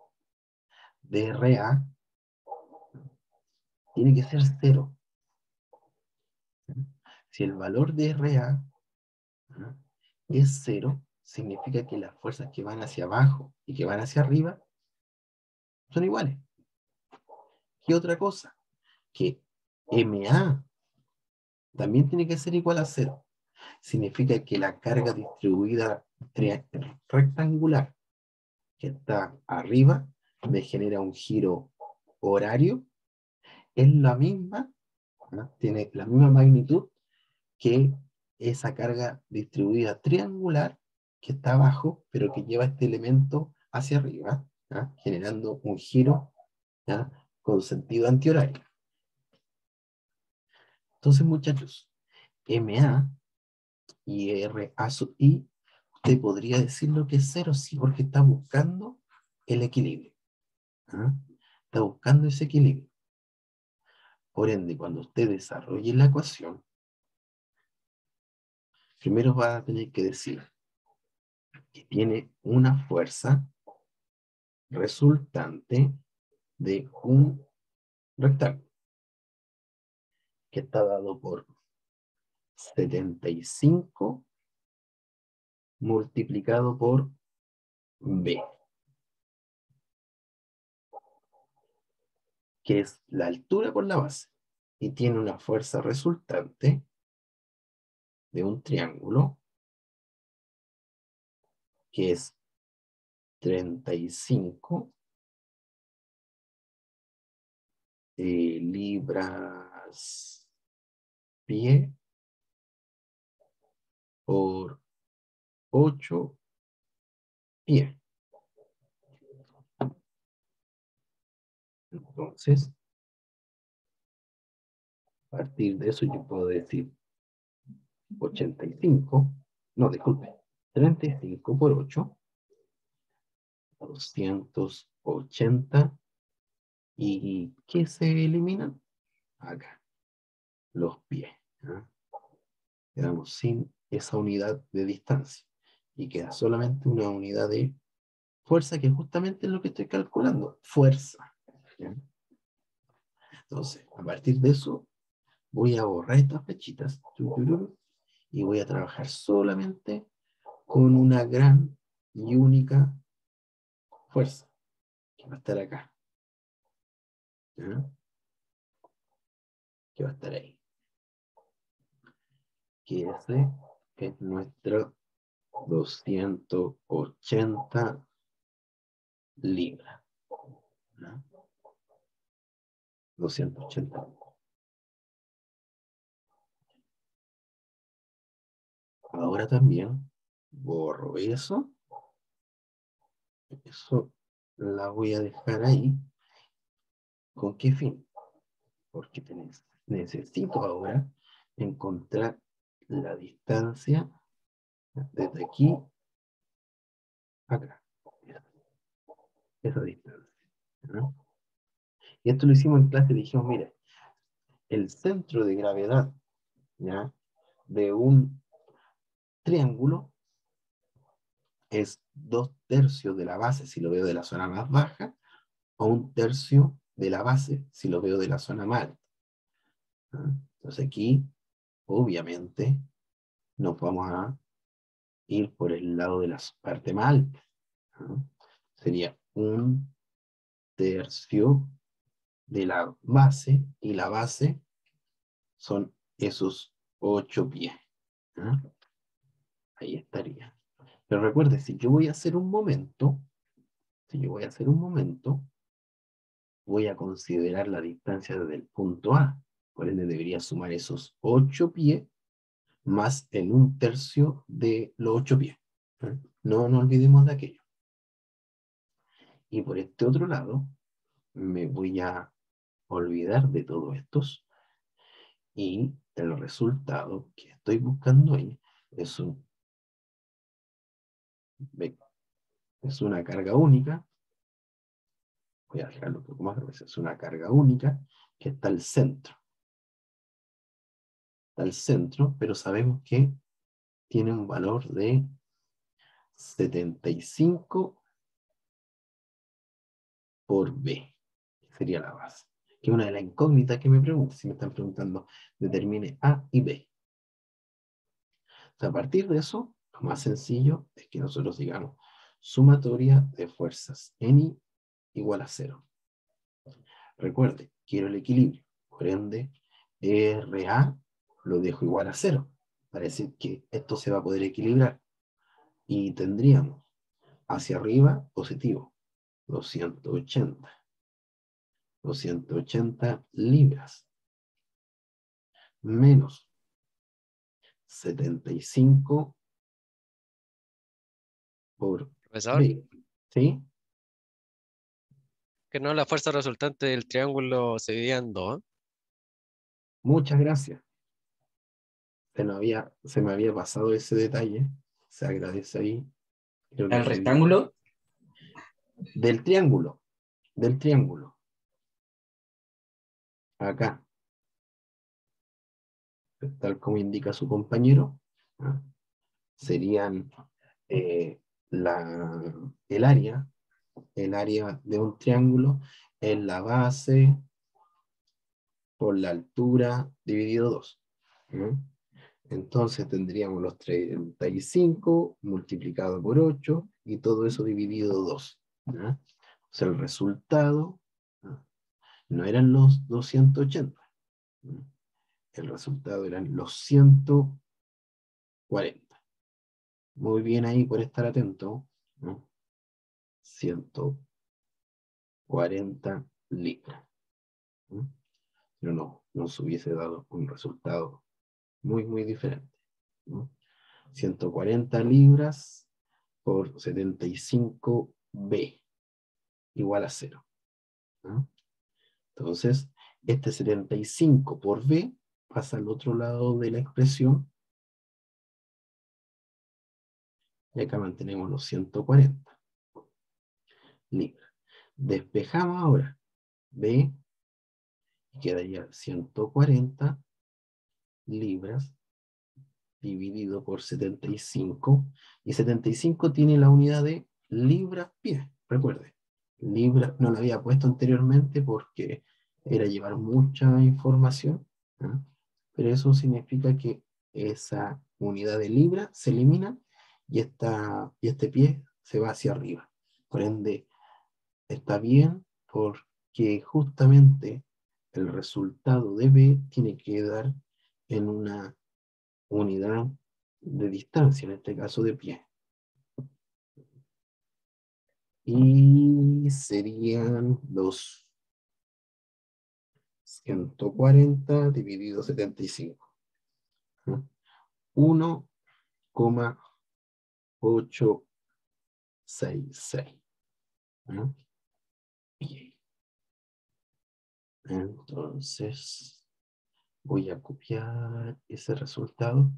de RA tiene que ser cero. Si el valor de RA es cero, significa que las fuerzas que van hacia abajo y que van hacia arriba son iguales. ¿Qué otra cosa? Que MA también tiene que ser igual a cero. Significa que la carga distribuida tri- rectangular que está arriba me genera un giro horario, es la misma, tiene la misma magnitud que esa carga distribuida triangular que está abajo, pero que lleva este elemento hacia arriba, generando un giro. Con sentido antihorario. Entonces, muchachos, MA y RA sub I, usted podría decirlo que es cero, sí, porque está buscando el equilibrio. ¿ah? Está buscando ese equilibrio. Por ende, cuando usted desarrolle la ecuación, primero va a tener que decir que tiene una fuerza resultante de un rectángulo que está dado por 75 multiplicado por B, que es la altura por la base, y tiene una fuerza resultante de un triángulo que es 35 eh, libras pie por 8 pie. Entonces, a partir de eso yo puedo decir 85, no, disculpe, 35 por 8, 280, ¿y qué se elimina? Acá, los pies. Quedamos sin esa unidad de distancia y queda solamente una unidad de fuerza que justamente es lo que estoy calculando, fuerza. Entonces, a partir de eso, voy a borrar estas flechitas y voy a trabajar solamente con una gran y única fuerza que va a estar acá. Que va a estar ahí. Que ese es nuestro 280 libras. ¿ya? 280 Ahora también borro eso. Eso la voy a dejar ahí. ¿Con qué fin? Porque necesito ahora encontrar la distancia desde aquí acá. Esa distancia. Y esto lo hicimos en clase, dijimos, mire, el centro de gravedad ¿ya? de un triángulo es dos tercios de la base si lo veo de la zona más baja, o un tercio de la base si lo veo de la zona alta. ¿Ah? Entonces aquí, obviamente, nos vamos a ir por el lado de la parte alta. ¿ah? Sería un tercio de la base, y la base son esos ocho pies. ¿ah? Ahí estaría. Pero recuerde, si yo voy a hacer un momento, si yo voy a hacer un momento, voy a considerar la distancia desde el punto A. Por ende, debería sumar esos ocho pies más el un tercio de los ocho pies. No nos olvidemos de aquello. Y por este otro lado, me voy a olvidar de todos estos y el resultado que estoy buscando ahí es un es una carga única voy a dejarlo un poco más es una carga única que está al centro está al centro pero sabemos que tiene un valor de 75 por B, que sería la base. Que es una de las incógnitas que me preguntan, si me están preguntando, determine A y B. a partir de eso, lo más sencillo es que nosotros digamos sumatoria de fuerzas N igual a cero. Recuerde, quiero el equilibrio, por ende, RA lo dejo igual a cero, para decir que esto se va a poder equilibrar. Y tendríamos hacia arriba positivo, 280. 280 libras. Menos 75 por Profesor, B. ¿Sí? Que no la fuerza resultante del triángulo se dividía en dos. Muchas gracias. Se, nos había, se me había pasado ese detalle. Se agradece ahí. El rectángulo, Del triángulo. Del triángulo. Acá. Tal como indica su compañero. ¿ah? Serían eh, la, el área. El área de un triángulo en la base por la altura dividido 2. Entonces tendríamos los 35 multiplicado por 8 y todo eso dividido 2. ¿ya? O sea, el resultado no eran los 280. ¿ya? El resultado eran los 140. Muy bien ahí por estar atento. 140 libras. Pero no, nos hubiese dado un resultado muy, muy diferente. ¿no? 140 libras por 75B igual a 0. ¿no? Entonces, este 75 por B pasa al otro lado de la expresión. Y acá mantenemos los 140 libras. Despejamos ahora B y quedaría 140 libras dividido por 75. Y 75 tiene la unidad de libras-pie. Recuerde, libras no la había puesto anteriormente porque era llevar mucha información. ¿ah? Pero eso significa que esa unidad de libra se elimina y, esta, y este pie se va hacia arriba. Por ende, está bien porque justamente el resultado de B tiene que dar en una unidad de distancia, en este caso de pie. Y serían los 140 dividido 75. ¿no? 1,866. ¿no? Bien. Entonces, voy a copiar ese resultado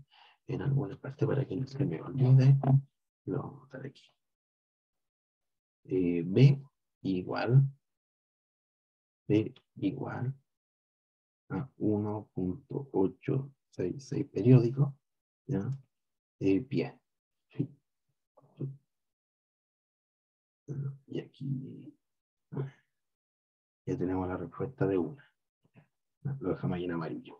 en alguna parte para que no se me olvide. Lo vamos a dar aquí. Eh, B igual B igual a 1.866 6, 6 periódicos, ¿ya? Eh. Sí. Y aquí ya tenemos la respuesta de una. Lo dejamos ahí en amarillo.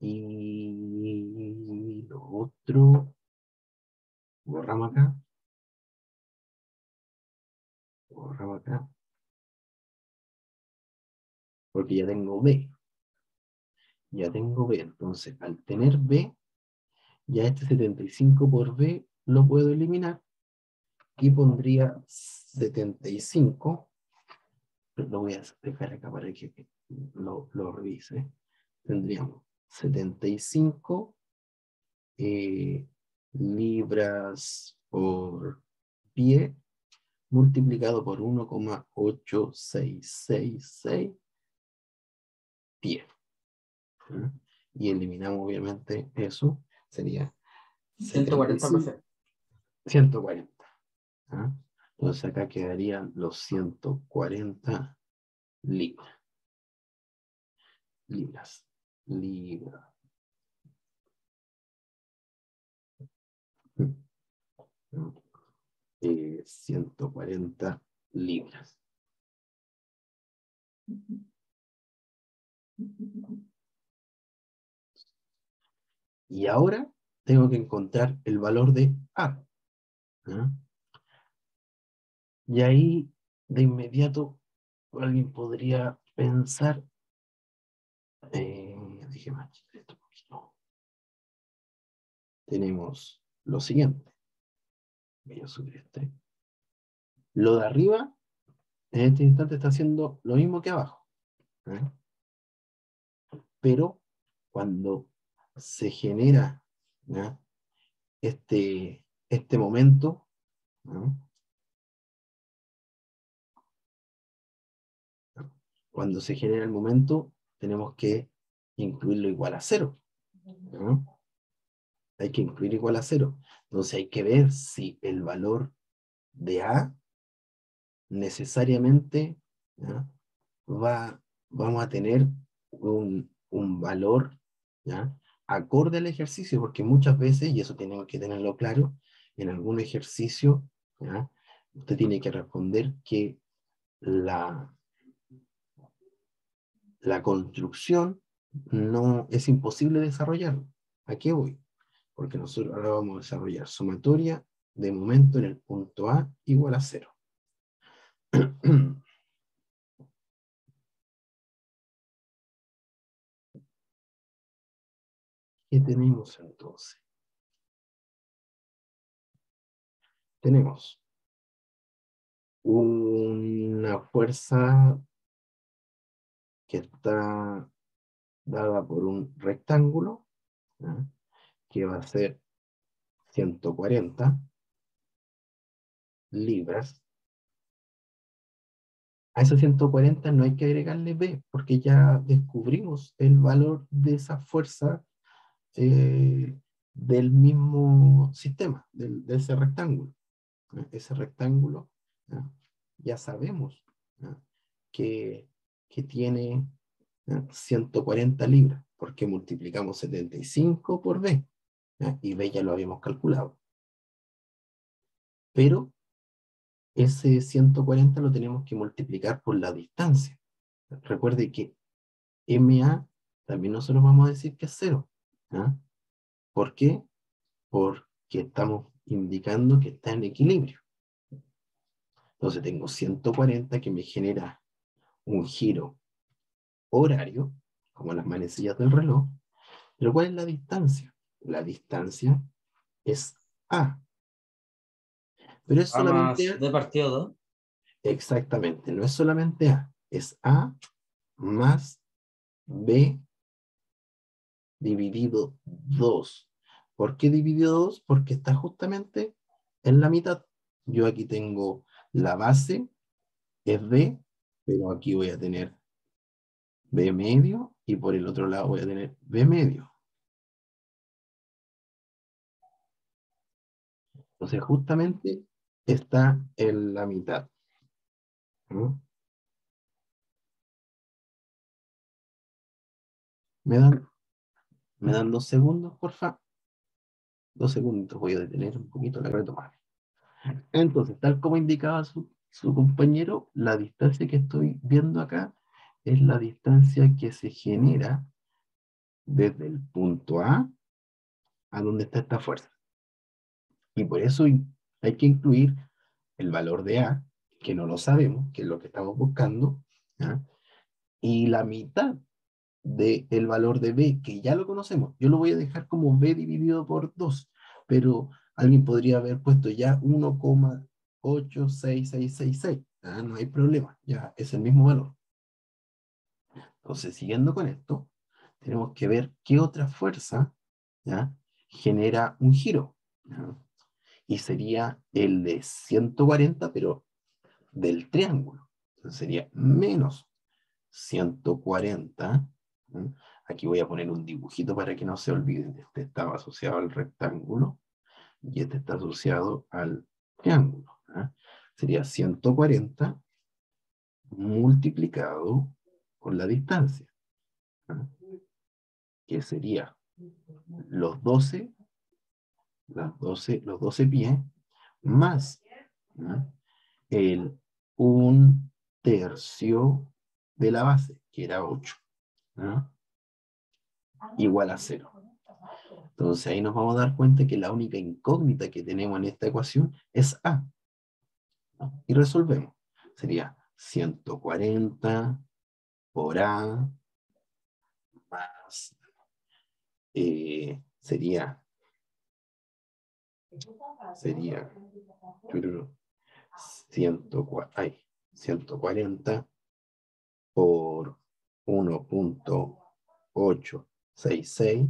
Y lo otro, borramos acá. Borramos acá. Porque ya tengo B. Ya tengo B. Entonces, al tener B, ya este 75 por B lo puedo eliminar. Y pondría 75. Lo voy a dejar acá para que lo, lo revise. Tendríamos 75 eh, libras por pie multiplicado por 1,8666 pie. ¿Ah? Y eliminamos obviamente eso, sería 140 75, profe. 140. ¿Ah? Entonces acá quedarían los 140 libras. Libras. Libra. Eh, 140 libras. Y ahora tengo que encontrar el valor de A. ¿ah? Y ahí de inmediato alguien podría pensar, eh, achicar esto poquito. Tenemos lo siguiente. Voy a subir este. Lo de arriba, en este instante está haciendo lo mismo que abajo. ¿eh? Pero cuando se genera este, este momento, ¿no? Cuando se genera el momento, tenemos que incluirlo igual a cero. ¿no? Hay que incluir igual a cero. Entonces hay que ver si el valor de A necesariamente va, vamos a tener un, un valor acorde al ejercicio, porque muchas veces, y eso tenemos que tenerlo claro, en algún ejercicio, usted tiene que responder que la, la construcción no es imposible desarrollarlo. ¿A qué voy? Porque nosotros ahora vamos a desarrollar sumatoria de momento en el punto A igual a cero. ¿Qué tenemos entonces? Tenemos una fuerza que está dada por un rectángulo, que va a ser 140 libras. A esos 140 no hay que agregarle B, porque ya descubrimos el valor de esa fuerza eh, del mismo sistema, del, de ese rectángulo. Ese rectángulo, ¿ya? sabemos. Que, que tiene ¿ya? 140 libras, porque multiplicamos 75 por B, y B ya lo habíamos calculado. Pero ese 140 lo tenemos que multiplicar por la distancia. Recuerde que MA también nosotros vamos a decir que es cero. ¿Por qué? Porque estamos indicando que está en equilibrio. Entonces tengo 140 que me genera un giro horario, como las manecillas del reloj. Pero ¿cuál es la distancia? La distancia es A. Pero es A solamente A. de partido 2. Exactamente, no es solamente A, es A más B dividido 2. ¿Por qué dividido 2? Porque está justamente en la mitad. Yo aquí tengo la base, es B, pero aquí voy a tener B medio y por el otro lado voy a tener B medio. Entonces justamente está en la mitad. ¿no? ¿Me dan, me dan dos segundos, porfa? Dos segundos, voy a detener un poquito la retomar. Entonces, tal como indicaba su, su compañero, la distancia que estoy viendo acá es la distancia que se genera desde el punto A a donde está esta fuerza. Y por eso hay que incluir el valor de A, que no lo sabemos, que es lo que estamos buscando, y la mitad del valor de B, que ya lo conocemos. Yo lo voy a dejar como B dividido por 2, pero alguien podría haber puesto ya 1,86666. ¿ah? No hay problema, ya es el mismo valor. Entonces, siguiendo con esto, tenemos que ver qué otra fuerza ¿ya? genera un giro. Y sería el de 140, pero del triángulo. Entonces sería menos 140. ¿eh? Aquí voy a poner un dibujito para que no se olviden. Este estaba asociado al rectángulo y este está asociado al triángulo. Sería 140 multiplicado por la distancia. ¿eh? Que sería los 12, las 12, los 12 pies, más ¿eh? el un tercio de la base, que era 8, ¿no? igual a 0. Entonces ahí nos vamos a dar cuenta que la única incógnita que tenemos en esta ecuación es A. Y resolvemos. Sería 140 por A más, eh, sería, sería 140, ay, 140 por 1.866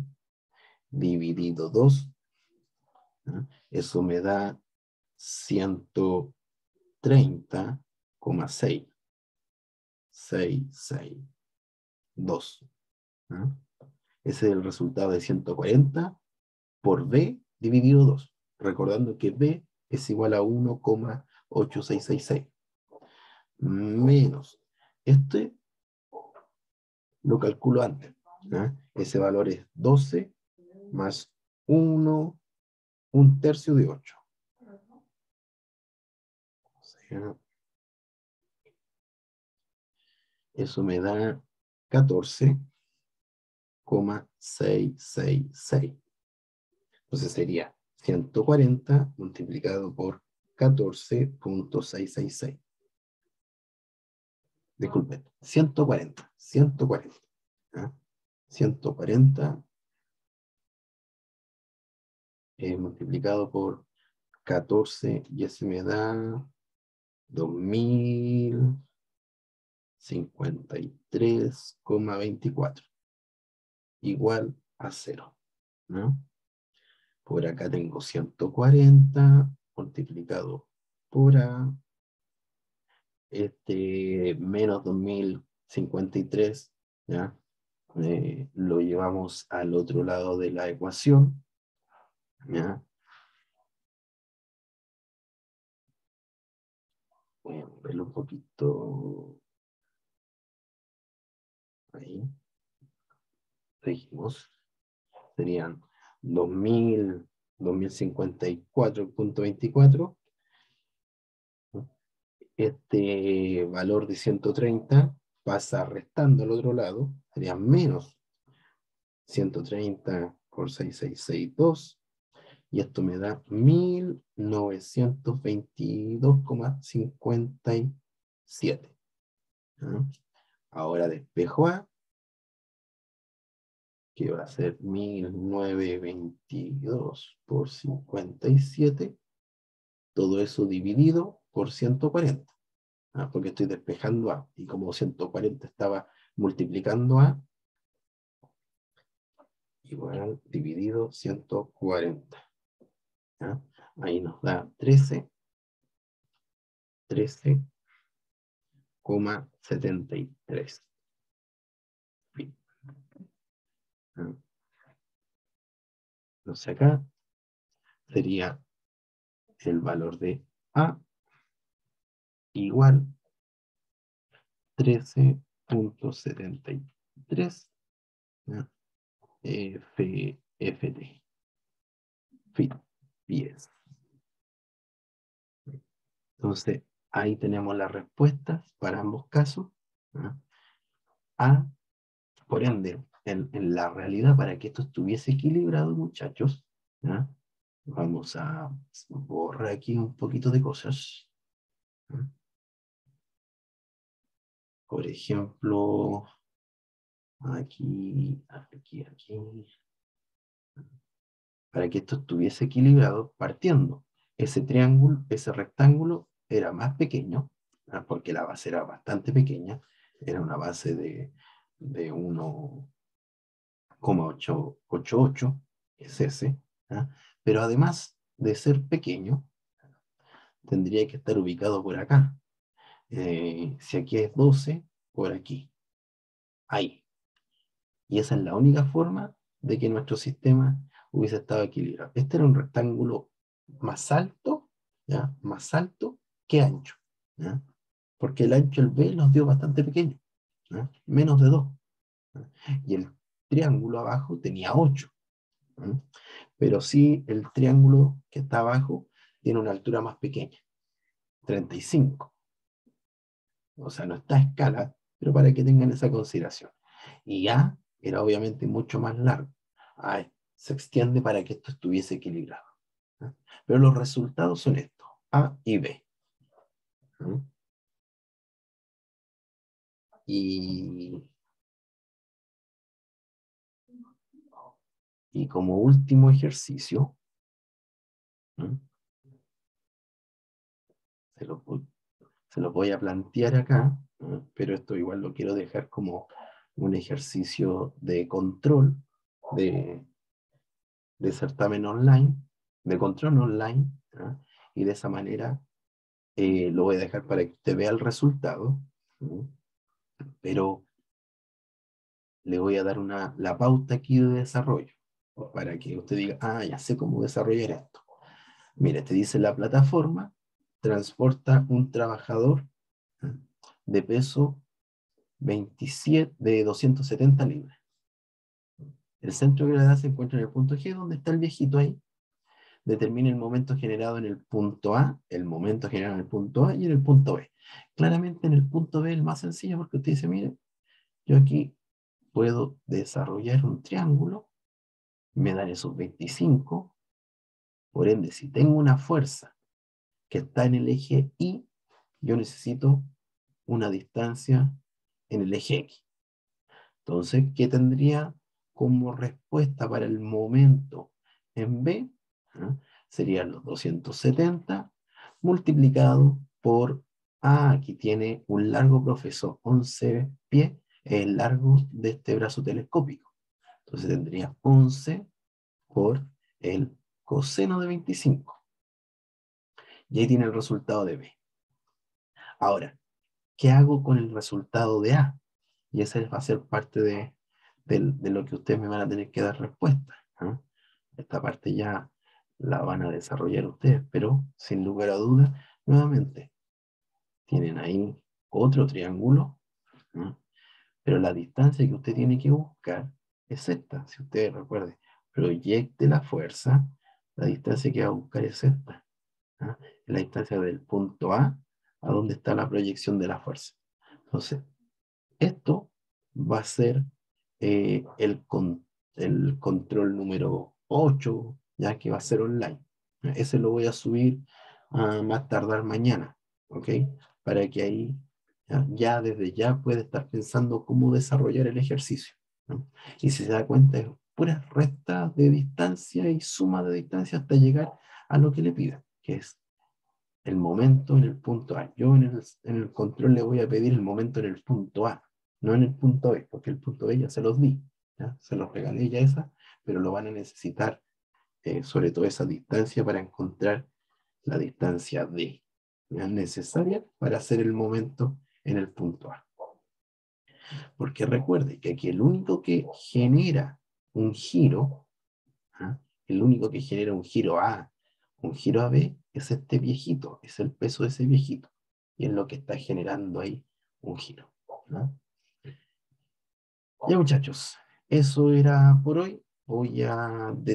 dividido 2. ¿ah? Eso me da 130,6. 662. ¿ah? Ese es el resultado de 140 por B dividido 2. Recordando que B es igual a 1,8666. Menos este lo calculo antes. Ese valor es 12 más 1, un tercio de 8. Eso me da 14,666. Entonces sería 140 multiplicado por 14.666. Disculpen, 140, 140. ¿ah? 140 eh, multiplicado por 14 y ese me da 2053,24 igual a 0. ¿no? Por acá tengo 140 multiplicado por A, este menos 2053, ¿ya? Eh, lo llevamos al otro lado de la ecuación, ¿ya? Moverlo un poquito. Ahí. Seguimos. Serían 2000, 2054.24 este valor de 130 pasa restando al otro lado, sería menos 130 por 6662, y esto me da 1922,57. Ahora despejo A, que va a ser 1922 por 57, todo eso dividido por 140, ¿ah? porque estoy despejando A, y como 140 estaba multiplicando A, igual dividido 140. ¿Ah? Ahí nos da 13, 13,73. ¿Ah? Entonces acá sería el valor de A igual 13.73 ¿ya? F, FT. Fit, yes. Entonces, ahí tenemos las respuestas para ambos casos. A, por ende, en, la realidad, para que esto estuviese equilibrado, muchachos, vamos a borrar aquí un poquito de cosas. Por ejemplo, aquí, aquí, aquí. Para que esto estuviese equilibrado, partiendo. Ese triángulo, ese rectángulo era más pequeño, ¿ah? porque la base era bastante pequeña, era una base de, de 1,888, es ese, ¿ah? pero además de ser pequeño, tendría que estar ubicado por acá. Eh, si aquí es 12, por aquí. Ahí. Y esa es la única forma de que nuestro sistema hubiese estado equilibrado. Este era un rectángulo más alto, ¿ya? Más alto que ancho. Porque el ancho, el B, nos dio bastante pequeño. Menos de 2. Y el triángulo abajo tenía 8. ¿ya? Pero sí, el triángulo que está abajo tiene una altura más pequeña, 35. O sea, no está escala, pero para que tengan esa consideración. Y A era obviamente mucho más largo. A se extiende para que esto estuviese equilibrado. Pero los resultados son estos, A y B. Y, y como último ejercicio, se lo, se lo voy a plantear acá, pero esto igual lo quiero dejar como un ejercicio de control de, de certamen online, de control online, ¿ah? y de esa manera eh, lo voy a dejar para que usted vea el resultado, pero le voy a dar una, la pauta aquí de desarrollo, para que usted diga, ah, ya sé cómo desarrollar esto. Mire, te dice la plataforma, transporta un trabajador ¿ah? de peso 27, de 270 libras. El centro de gravedad se encuentra en el punto G, donde está el viejito ahí. Determina el momento generado en el punto A, el momento generado en el punto A y en el punto B. Claramente en el punto B es el más sencillo porque usted dice, mire, yo aquí puedo desarrollar un triángulo, me dan esos 25, por ende, si tengo una fuerza que está en el eje Y, yo necesito una distancia en el eje X. Entonces, ¿qué tendría como respuesta para el momento en B? ¿Ah? Serían los 270 multiplicado por A, aquí tiene un largo profesor, 11 pies, es el largo de este brazo telescópico. Entonces tendría 11 por el coseno de 25. Y ahí tiene el resultado de B. Ahora, ¿qué hago con el resultado de A? Y esa va a ser parte de, de lo que ustedes me van a tener que dar respuesta. ¿ah? Esta parte ya la van a desarrollar ustedes, pero sin lugar a dudas, nuevamente, tienen ahí otro triángulo, ¿ah? pero la distancia que usted tiene que buscar es esta. Si ustedes recuerden, proyecte la fuerza, la distancia que va a buscar es esta. ¿ah? La distancia del punto A a donde está la proyección de la fuerza. Entonces, esto va a ser eh, el, con- el control número 8, ya que va a ser online. Ese lo voy a subir a más tardar mañana, ¿ok? Para que ahí ya, desde ya puede estar pensando cómo desarrollar el ejercicio. Y si se da cuenta, es pura resta de distancia y suma de distancia hasta llegar a lo que le pidan, que es el momento en el punto A. Yo en el, en el control le voy a pedir el momento en el punto A, no en el punto B, porque el punto B ya se los di, ¿ya? se los regalé ya esa, pero lo van a necesitar, eh, sobre todo esa distancia para encontrar la distancia D, necesaria para hacer el momento en el punto A. Porque recuerde que aquí el único que genera un giro, ¿ah? el único que genera un giro A, un giro AB, es este viejito, es el peso de ese viejito. Y es lo que está generando ahí un giro. ¿no? Ya muchachos, Eso era por hoy. Voy a